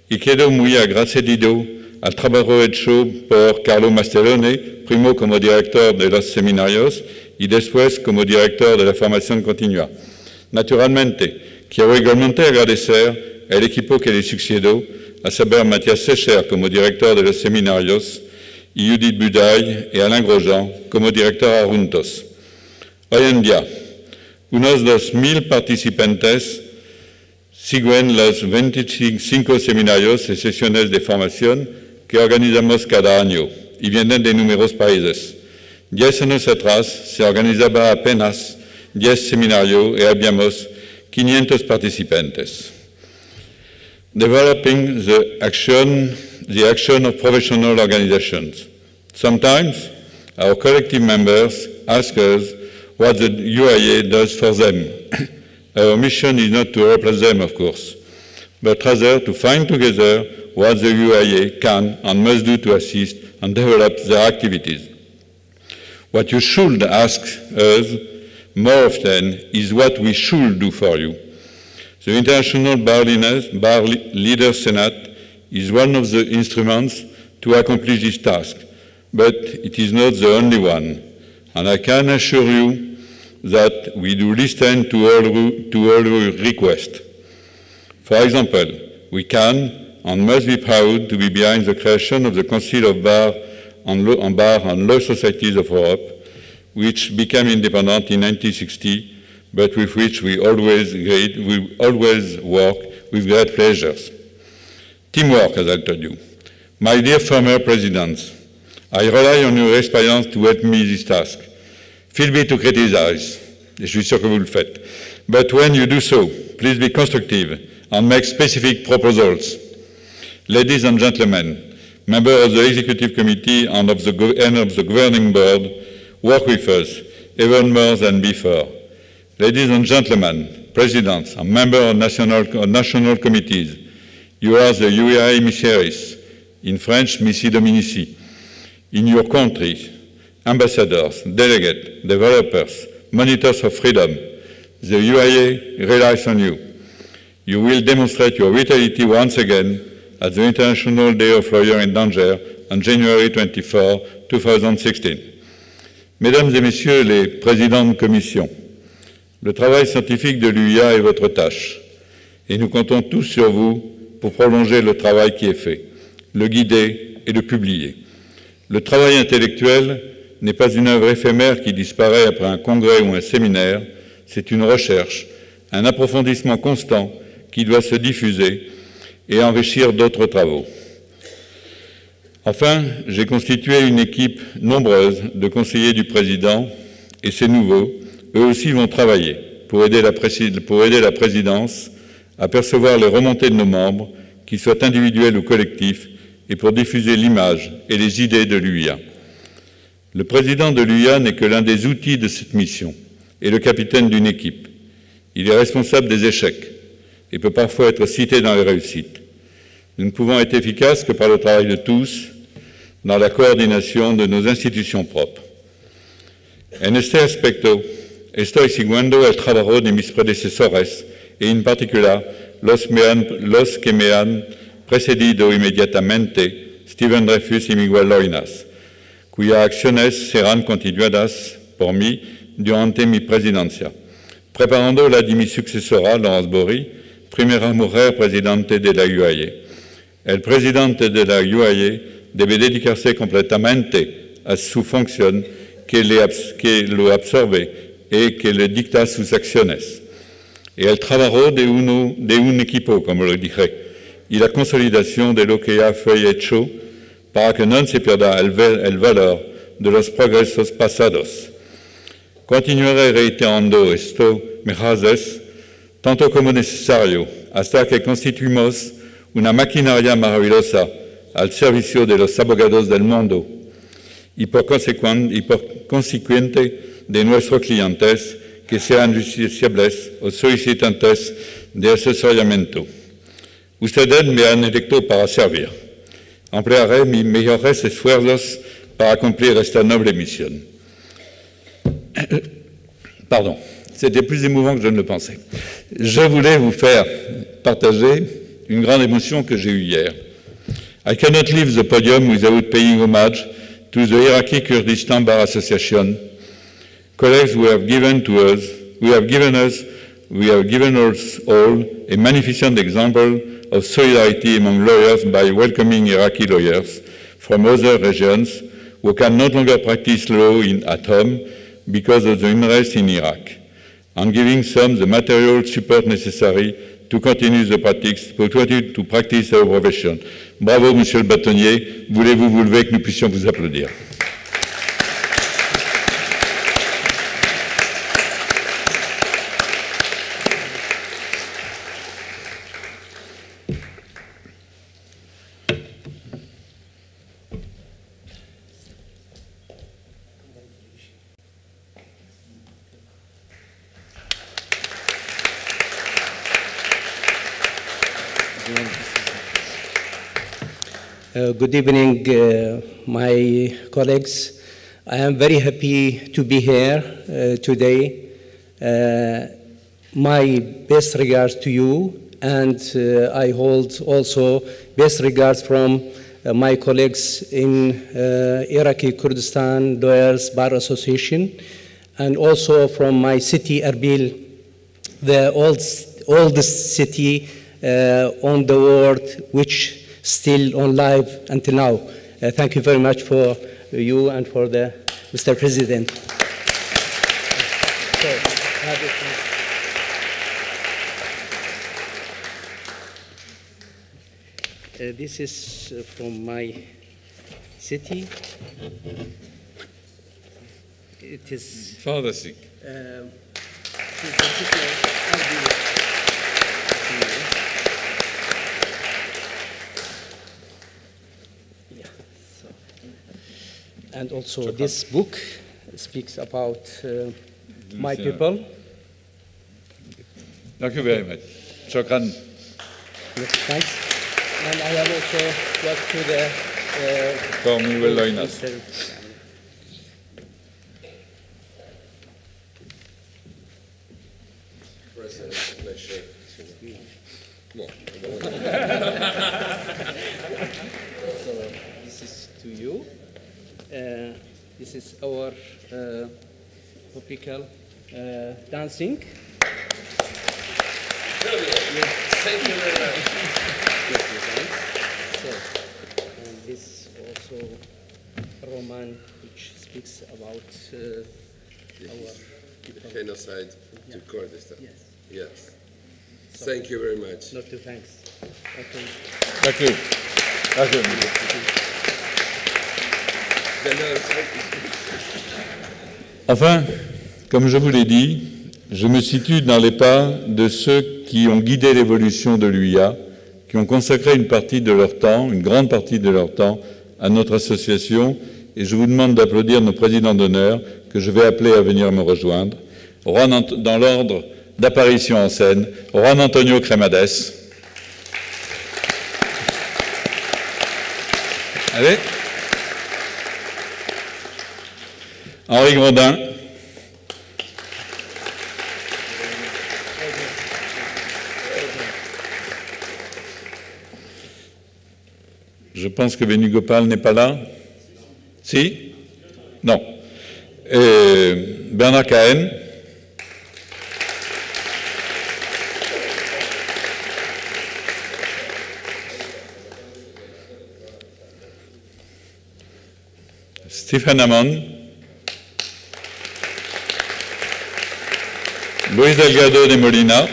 y quedo muy agradecido al trabajo hecho por Carlo Mastelone, primero como director de los seminarios y después como director de la formación continua. Naturalmente, quiero igualmente agradecer al equipo que le sucedió, a saber Mathias Secher como director de los seminarios y Judith Buday y Alain Grosjean como director adjuntos. Hoy en día, unos 2.000 participantes siguen los 25 seminarios y sesiones de formación que organizamos cada año y vienen de numerosos países. Diez años atrás se organizaba apenas 10 seminarios y habíamos 500 participantes. Developing the action, the action of professional organizations. Sometimes our collective members ask us what the UIA does for them. [coughs] our mission is not to replace them, of course, but rather to find together what the UIA can and must do to assist and develop their activities. What you should ask us more often is what we should do for you. The International Bar, Bar Leaders Senate is one of the instruments to accomplish this task, but it is not the only one. And I can assure you that we do listen to all, to all your requests. For example, we can and must be proud to be behind the creation of the Council of Bar and and Bar and Law Societies of Europe, which became independent in 1960, but with which we always, great, we always work with great pleasures. Teamwork, as I told you. My dear former presidents, I rely on your experience to help me this task. Feel free to criticize, je suis sûr que vous le faites. But when you do so, please be constructive and make specific proposals. Ladies and gentlemen, members of the Executive Committee and of the, and of the Governing Board, work with us even more than before. Ladies and gentlemen, presidents and members of national, national committees, you are the UAI missionaries, in French, Missi Dominici, in your country, ambassadors, delegates, developers, monitors of freedom. The UIA relies on you. You will demonstrate your vitality once again at the International Day of Lawyer in Danger on January 24, 2016. Mesdames et Messieurs les présidents de commission, le travail scientifique de l'UIA est votre tâche et nous comptons tous sur vous pour prolonger le travail qui est fait, le guider et le publier. Le travail intellectuel n'est pas une œuvre éphémère qui disparaît après un congrès ou un séminaire, c'est une recherche, un approfondissement constant qui doit se diffuser et enrichir d'autres travaux. Enfin, j'ai constitué une équipe nombreuse de conseillers du président et ces nouveaux, eux aussi, vont travailler pour aider la, présidence à percevoir les remontées de nos membres, qu'ils soient individuels ou collectifs, et pour diffuser l'image et les idées de l'UIA. Le président de l'UIA n'est que l'un des outils de cette mission et le capitaine d'une équipe. Il est responsable des échecs et peut parfois être cité dans les réussites. Nous ne pouvons être efficaces que par le travail de tous dans la coordination de nos institutions propres. En este aspecto, estoy siguiendo el trabajo de mis predecesores y en particular los, me han, los que me han precedido inmediatamente, Steven Dreyfus y Miguel Loinas, cuyas acciones serán continuadas por mí durante mi presidencia. Preparando la de mi sucesora, Laurence Bory, primera mujer presidente de la UAE. El presidente de la UAE debe dedicarse completamente a su función que, le, que lo absorbe y que le dicta sus acciones. Y el trabajo de, uno, de un equipo, como lo dije, y la consolidación de lo que ya fue hecho para que no se pierda el, el valor de los progresos pasados. Continuaré reiterando esto veces, tanto como necesario, hasta que constituimos una maquinaria maravillosa al servicio de los abogados del mundo y por, consecuente, de nuestros clientes que sean justiciables o solicitantes de asesoramiento. Ustedes me han electo para servir. Emplearé mis mejores esfuerzos para cumplir esta noble misión. [coughs] Pardon. c'était plus émouvant que je ne le pensais. Je voulais vous faire partager une grande émotion que j'ai eue hier. I cannot leave the podium without paying homage to the Iraqi Kurdistan Bar Association, colleagues who have given to us, who have given us, we have given us all a magnificent example of solidarity among lawyers by welcoming Iraqi lawyers from other regions who can no longer practice law in, at home because of the unrest in Iraq, and giving some the material support necessary to continue the practice, to practice our profession. Bravo, monsieur le bâtonnier. Voulez-vous vous lever que nous puissions vous applaudir? Good evening, uh, my colleagues. I am very happy to be here uh, today. Uh, my best regards to you, and uh, I hold also best regards from uh, my colleagues in Iraqi Kurdistan Lawyers Bar Association, and also from my city, Erbil, the old, oldest city on the world, which still on live until now. Uh, thank you very much for you and for the Mr. President. Uh, this is uh, from my city. It is Father sick. And also this book speaks about uh, my yeah. people. Thank you very much. Shukran. Yes, thanks. And I have also got to the. Uh, Formule well enough. Mr. So this is to you. Uh, this is our uh, topical uh, dancing. Yes. Thank you very much. Yes, yes, thanks. So, and this also Roman, which speaks about uh, our The genocide to Kurdistan. Yes. Yes. Thank you very much. Not to thanks. Okay. Thank you. Thank you. Enfin, comme je vous l'ai dit, je me situe dans les pas de ceux qui ont guidé l'évolution de l'UIA, qui ont consacré une partie de leur temps, une grande partie de leur temps, à notre association, et je vous demande d'applaudir nos présidents d'honneur, que je vais appeler à venir me rejoindre. Dans l'ordre d'apparition en scène, Juan Antonio Cremades. Allez. Henri Grondin. Je pense que Venugopal n'est pas là. Si? Non. Et Bernard Cahen. Stephen Amon. Luis Delgado de Molina.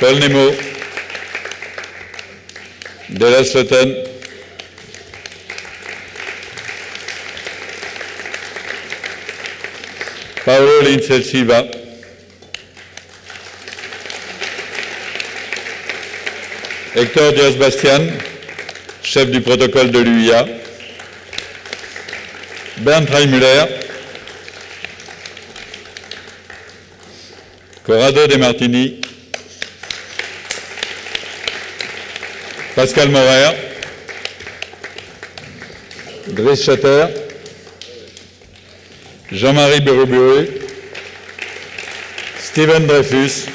Paul Nemo. Della Slotten. Paolo Lincel Silva. Hector Diaz Bastian, chef du protocole de l'UIA. Bernd Reimüller. Corrado De Martini. Pascal Morer. Driss Chater. Jean-Marie Beruburi, Steven Dreyfus.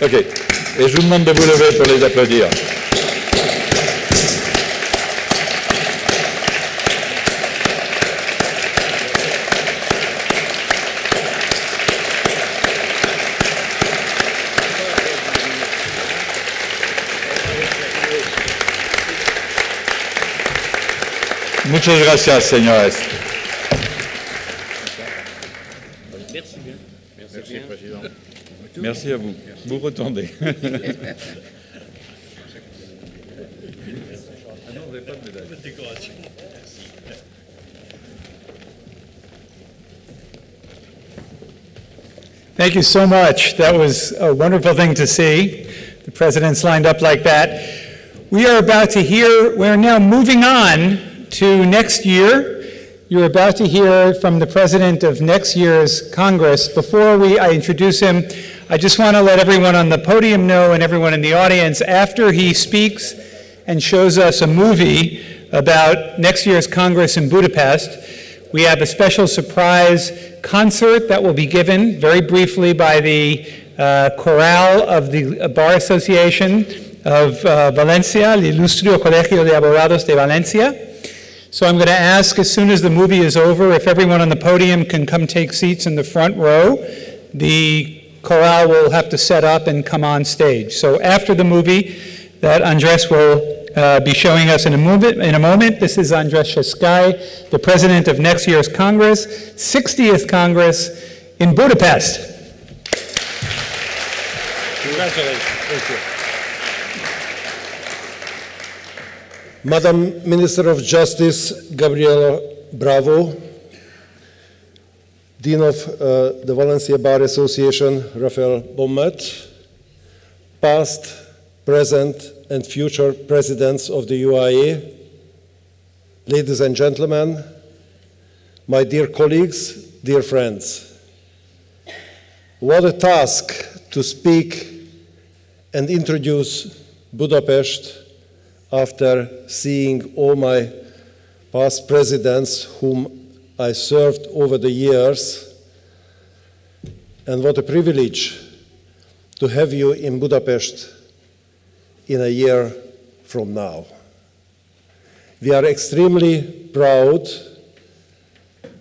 OK. Et je vous demande de vous lever pour les applaudir. Muchas gracias, señores. Merci bien. Merci, Président. Merci à vous. Vous retournez. Thank you so much. That was a wonderful thing to see. The president's lined up like that. We are about to hear, we're now moving on to next year. You're about to hear from the president of next year's Congress. Before we, I introduce him, I just want to let everyone on the podium know and everyone in the audience, after he speaks and shows us a movie about next year's Congress in Budapest, we have a special surprise concert that will be given very briefly by the uh, chorale of the Bar Association of uh, Valencia, the Ilustrio Colegio de Abogados de Valencia. So I'm going to ask as soon as the movie is over if everyone on the podium can come take seats in the front row. The chorale will have to set up and come on stage. So after the movie that Andres will uh, be showing us in a, moment, in a moment, this is Andres Sheskai, the president of next year's Congress, 60th Congress in Budapest. Congratulations. Thank you. Madam Minister of Justice Gabriela Bravo, Dean of uh, the Valencia Bar Association Rafael Bommet, past, present, and future presidents of the UIA, ladies and gentlemen, my dear colleagues, dear friends. What a task to speak and introduce Budapest after seeing all my past presidents whom I served over the years. And what a privilege to have you in Budapest in a year from now. We are extremely proud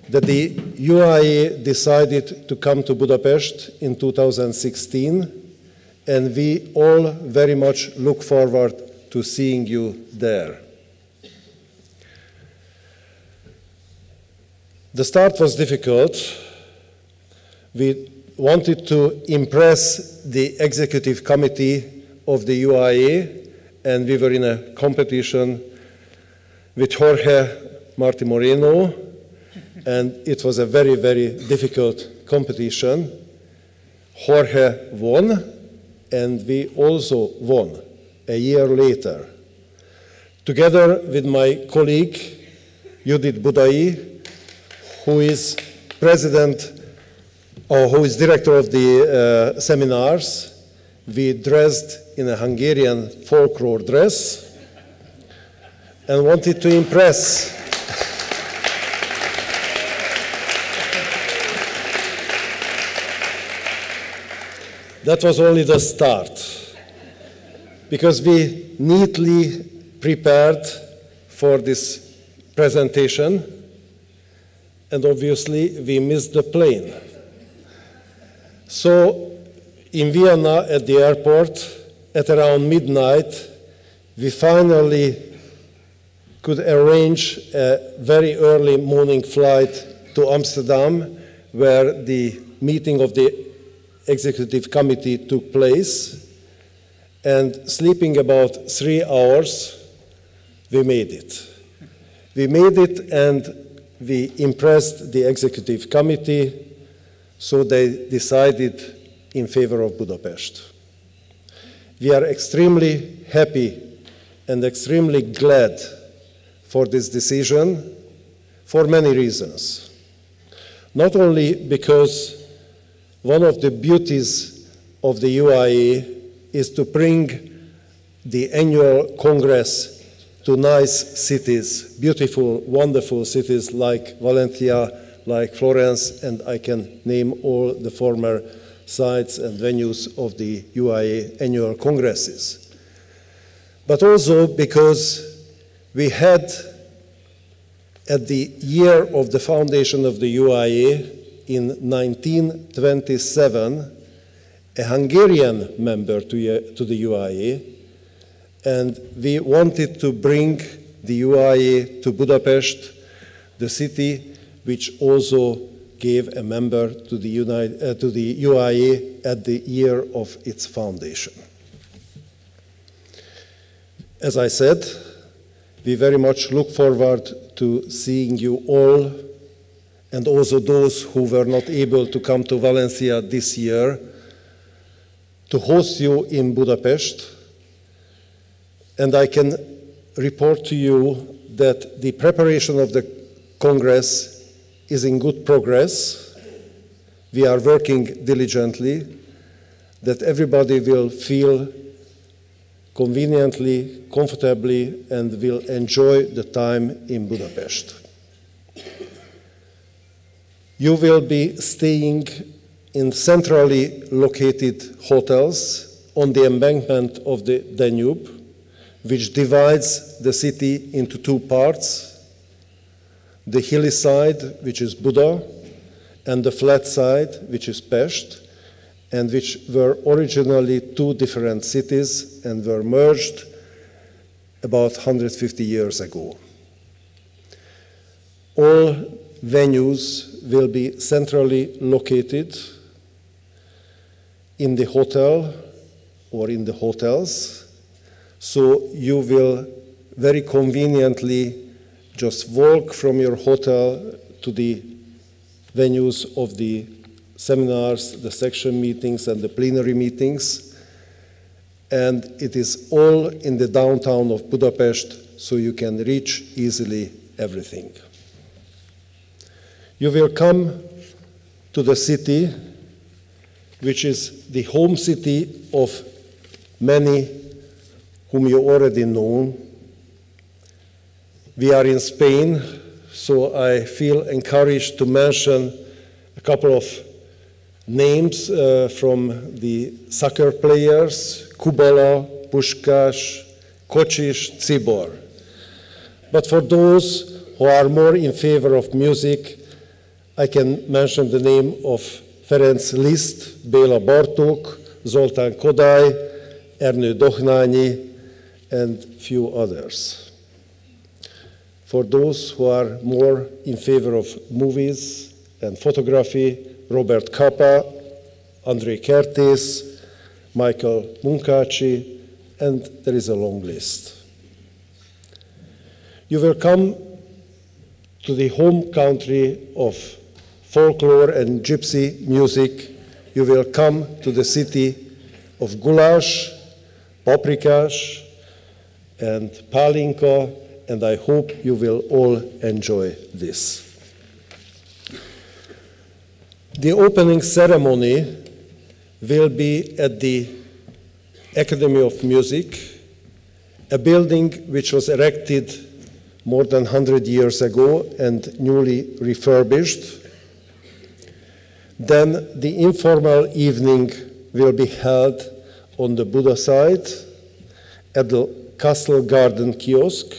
that the UIA decided to come to Budapest in 2016, and we all very much look forward to seeing you there. The start was difficult. We wanted to impress the executive committee of the UIA, and we were in a competition with Jorge Marti Moreno, and it was a very, very difficult competition. Jorge won, and we also won a year later. Together with my colleague, Judith Budai, who is president or who is director of the uh, seminars, we dressed in a Hungarian folklore dress and wanted to impress That was only the start because we neatly prepared for this presentation and obviously we missed the plane. So in Vienna at the airport at around midnight, we finally could arrange a very early morning flight to Amsterdam where the meeting of the executive committee took place, and sleeping about three hours, we made it. We made it and we impressed the executive committee, so they decided in favor of Budapest. We are extremely happy and extremely glad for this decision for many reasons. Not only because one of the beauties of the UIA is to bring the annual Congress to nice cities, beautiful, wonderful cities like Valencia, like Florence, and I can name all the former sites and venues of the UIA annual congresses. But also because we had at the year of the foundation of the UIA in 1927 a Hungarian member to, to the UIA, and we wanted to bring the UIA to Budapest, the city which also gave a member to the, United, uh, to the UIA at the year of its foundation. As I said, we very much look forward to seeing you all and also those who were not able to come to Valencia this year to host you in Budapest. And I can report to you that the preparation of the Congress is in good progress. We are working diligently, that everybody will feel conveniently, comfortably, and will enjoy the time in Budapest. You will be staying in centrally located hotels on the embankment of the Danube, which divides the city into two parts the hilly side, which is Buda, and the flat side, which is Pest, and which were originally two different cities and were merged about 150 years ago. All venues will be centrally located in the hotel or in the hotels. So you will very conveniently just walk from your hotel to the venues of the seminars, the section meetings, and the plenary meetings. And it is all in the downtown of Budapest, so you can reach easily everything. You will come to the city which is the home city of many whom you already know. We are in Spain, so I feel encouraged to mention a couple of names uh, from the soccer players Kubala, Pushkash, Kocsis, Cibor. But for those who are more in favor of music, I can mention the name of Ferenc Liszt, Béla Bartók, Zoltán Kodály, Ernő Dohnányi, and few others. For those who are more in favor of movies and photography, Robert Capa, André Kertész, Michael Munkachi, and there is a long list. You will come to the home country of folklore and gypsy music, you will come to the city of goulash, paprikas, and palinka, and I hope you will all enjoy this. The opening ceremony will be at the Academy of Music, a building which was erected more than 100 years ago and newly refurbished. Then the informal evening will be held on the Buddha side at the Castle Garden kiosk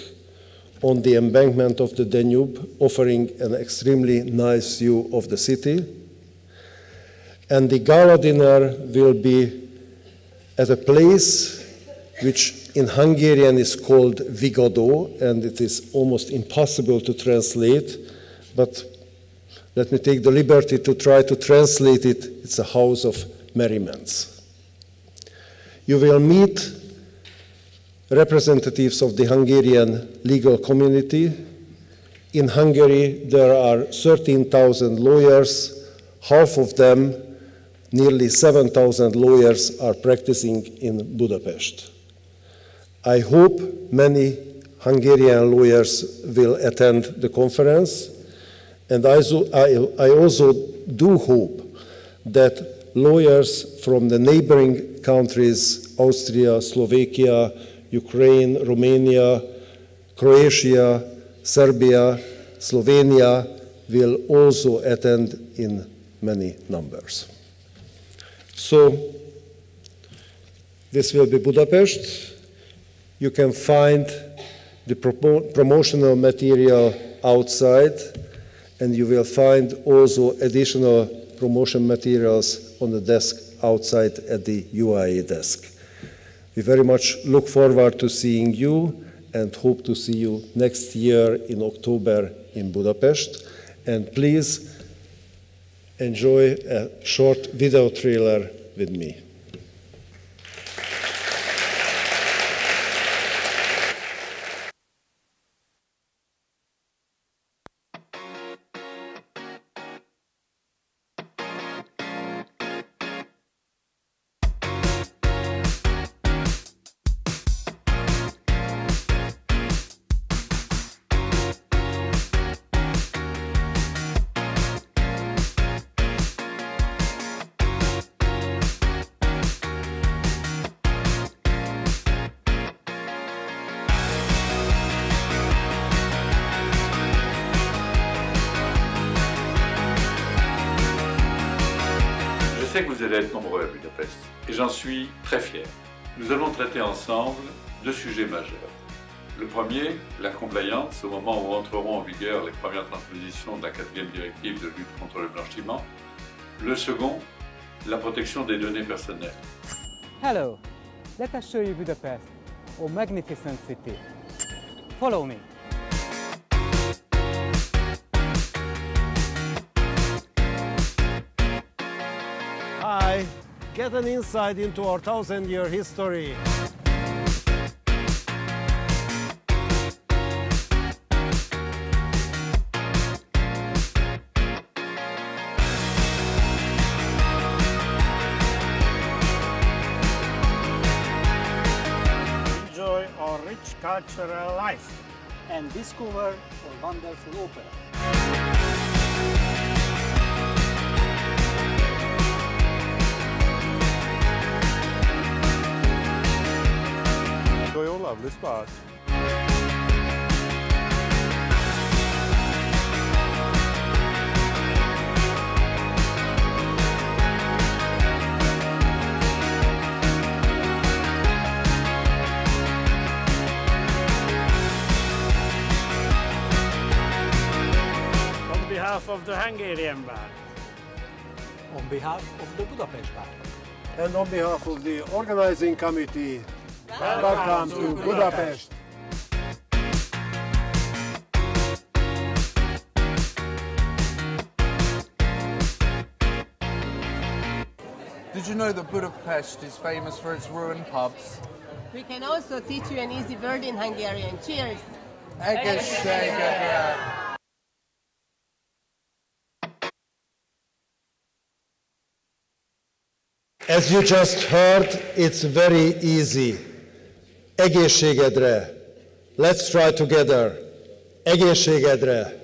on the embankment of the Danube, offering an extremely nice view of the city. And the gala dinner will be at a place which in Hungarian is called Vigadó, and it is almost impossible to translate, but let me take the liberty to try to translate it. It's a house of merriments. You will meet representatives of the Hungarian legal community. In Hungary, there are 13,000 lawyers. Half of them, nearly 7,000 lawyers, are practicing in Budapest. I hope many Hungarian lawyers will attend the conference and I, I, also do hope that lawyers from the neighboring countries, Austria, Slovakia, Ukraine, Romania, Croatia, Serbia, Slovenia, will also attend in many numbers. So, this will be Budapest. You can find the promo promotional material outside, and you will find also additional promotion materials on the desk outside at the UIA desk. We very much look forward to seeing you and hope to see you next year in October in Budapest. And please enjoy a short video trailer with me. Suis très fier. Nous allons traiter ensemble deux sujets majeurs. Le premier, la compliance, au moment où entreront en vigueur les premières transpositions de la quatrième directive de lutte contre le blanchiment. Le second, la protection des données personnelles. Hello, let us show you Budapest, a magnificent city. Follow me. Get an insight into our thousand year history. enjoy our rich cultural life and discover our wonderful opera. Enjoy your lovely spot. On behalf of the Hungarian band, On behalf of the Budapest Bar. And on behalf of the organizing committee, welcome to Budapest. Did you know that Budapest is famous for its ruined pubs? We can also teach you an easy word in Hungarian. Cheers! As you just heard, it's very easy. Egészségedre. Let's try together. Egészségedre.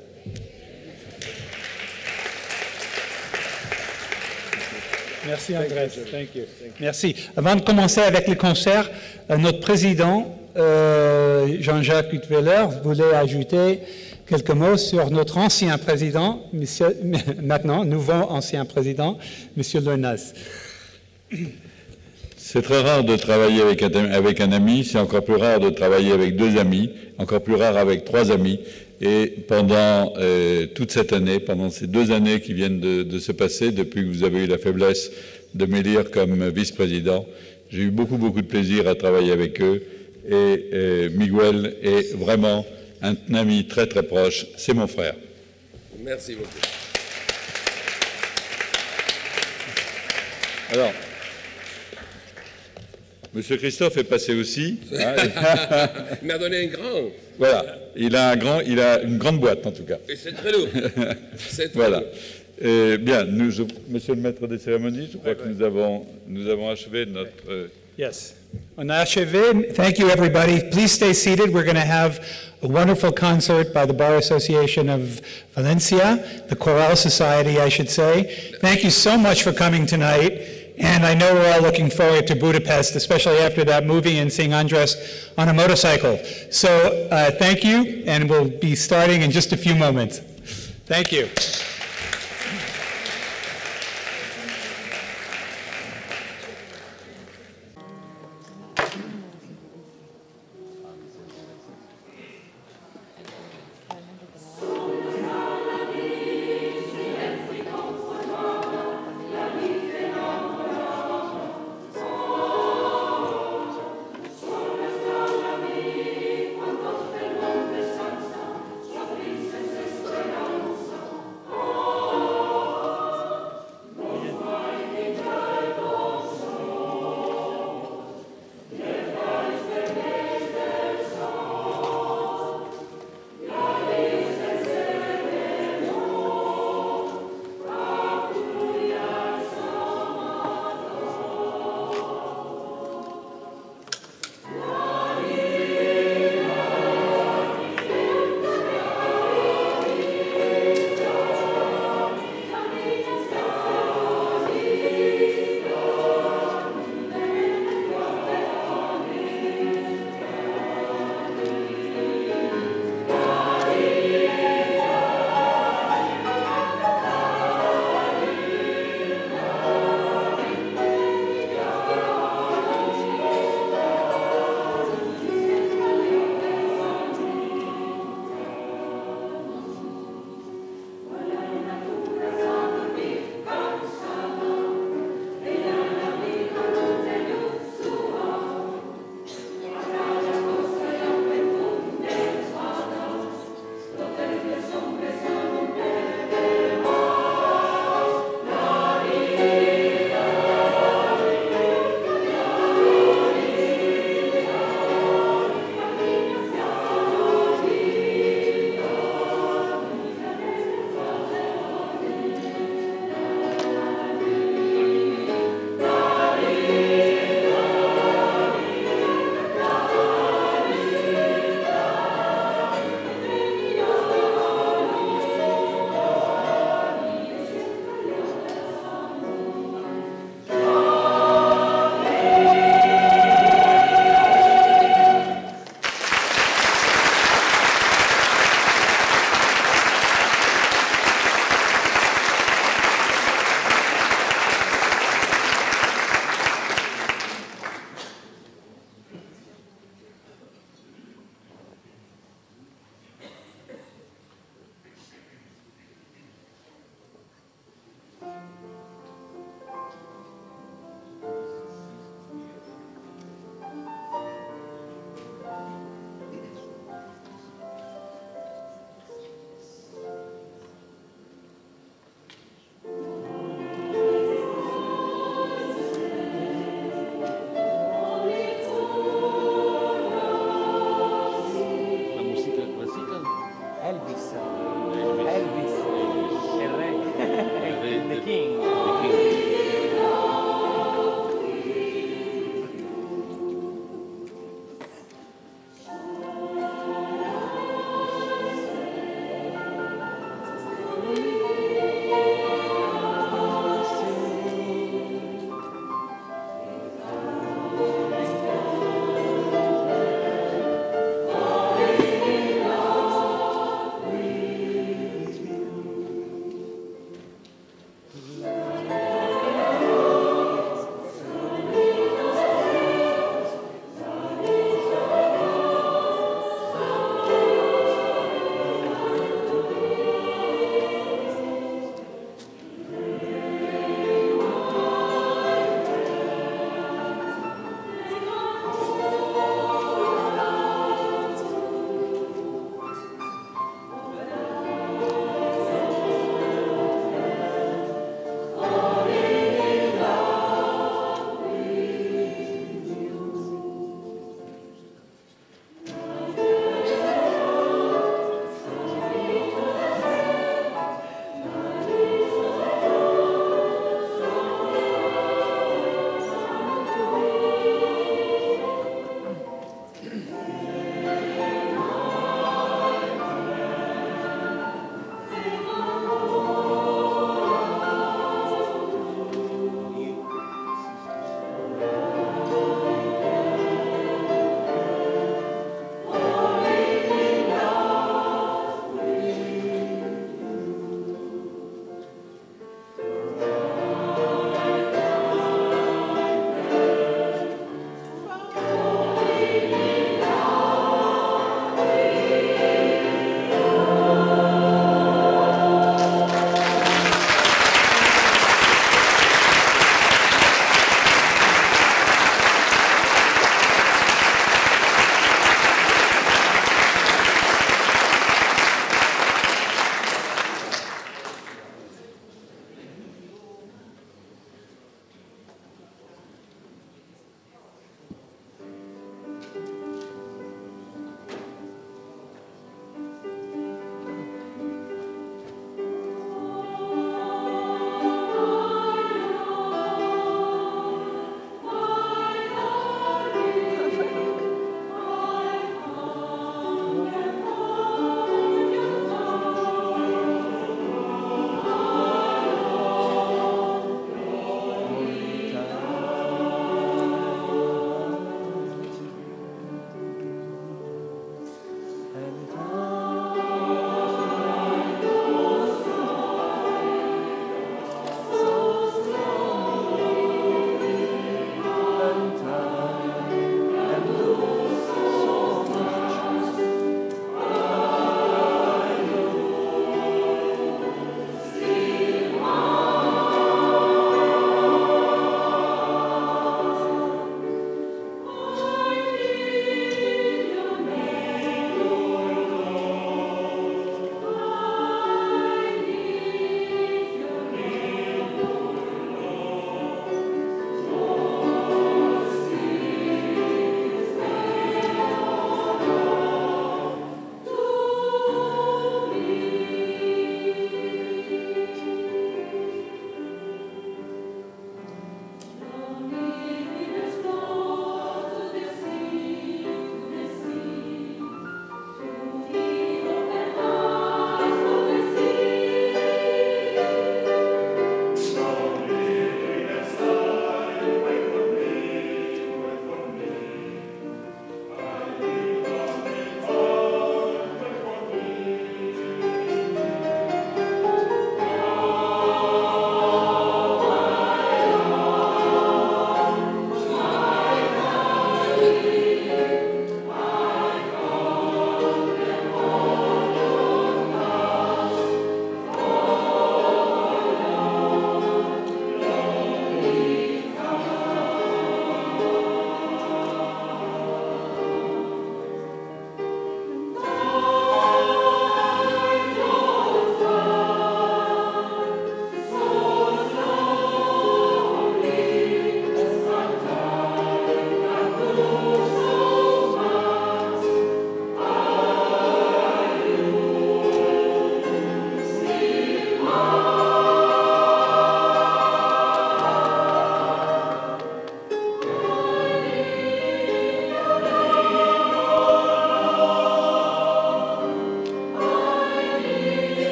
Merci Andrés. Thank you. Merci. Avant de commencer avec le concert, euh, notre président, euh, Jean-Jacques Hutweller, voulait ajouter quelques mots sur notre ancien président, monsieur, [laughs] maintenant nouveau ancien président, Monsieur Lenas. C'est très rare de travailler avec un, avec un ami, c'est encore plus rare de travailler avec deux amis, encore plus rare avec trois amis. Et pendant euh, toute cette année, pendant ces deux années qui viennent de, de, se passer, depuis que vous avez eu la faiblesse de m'élire comme vice-président, j'ai eu beaucoup, beaucoup de plaisir à travailler avec eux. Et euh, Miguel est vraiment un ami très, très proche. C'est mon frère. Merci beaucoup. Alors, Monsieur Christophe est passé aussi. [laughs] Il m'a donné un grand. voilà, il a, un grand, il a une grande boîte en tout cas. Et c'est très lourd. [laughs] C'est très voilà. lourd. Eh bien, nous, Monsieur le maître des cérémonies, je crois que nous avons, nous avons achevé notre. euh, Yes. On a achevé. Thank you, everybody. Please stay seated. We're going to have a wonderful concert by the Bar Association of Valencia, the Chorale Society, I should say. Thank you so much for coming tonight. And I know we're all looking forward to Budapest, especially after that movie and seeing Andres on a motorcycle. So uh, thank you, and we'll be starting in just a few moments. Thank you.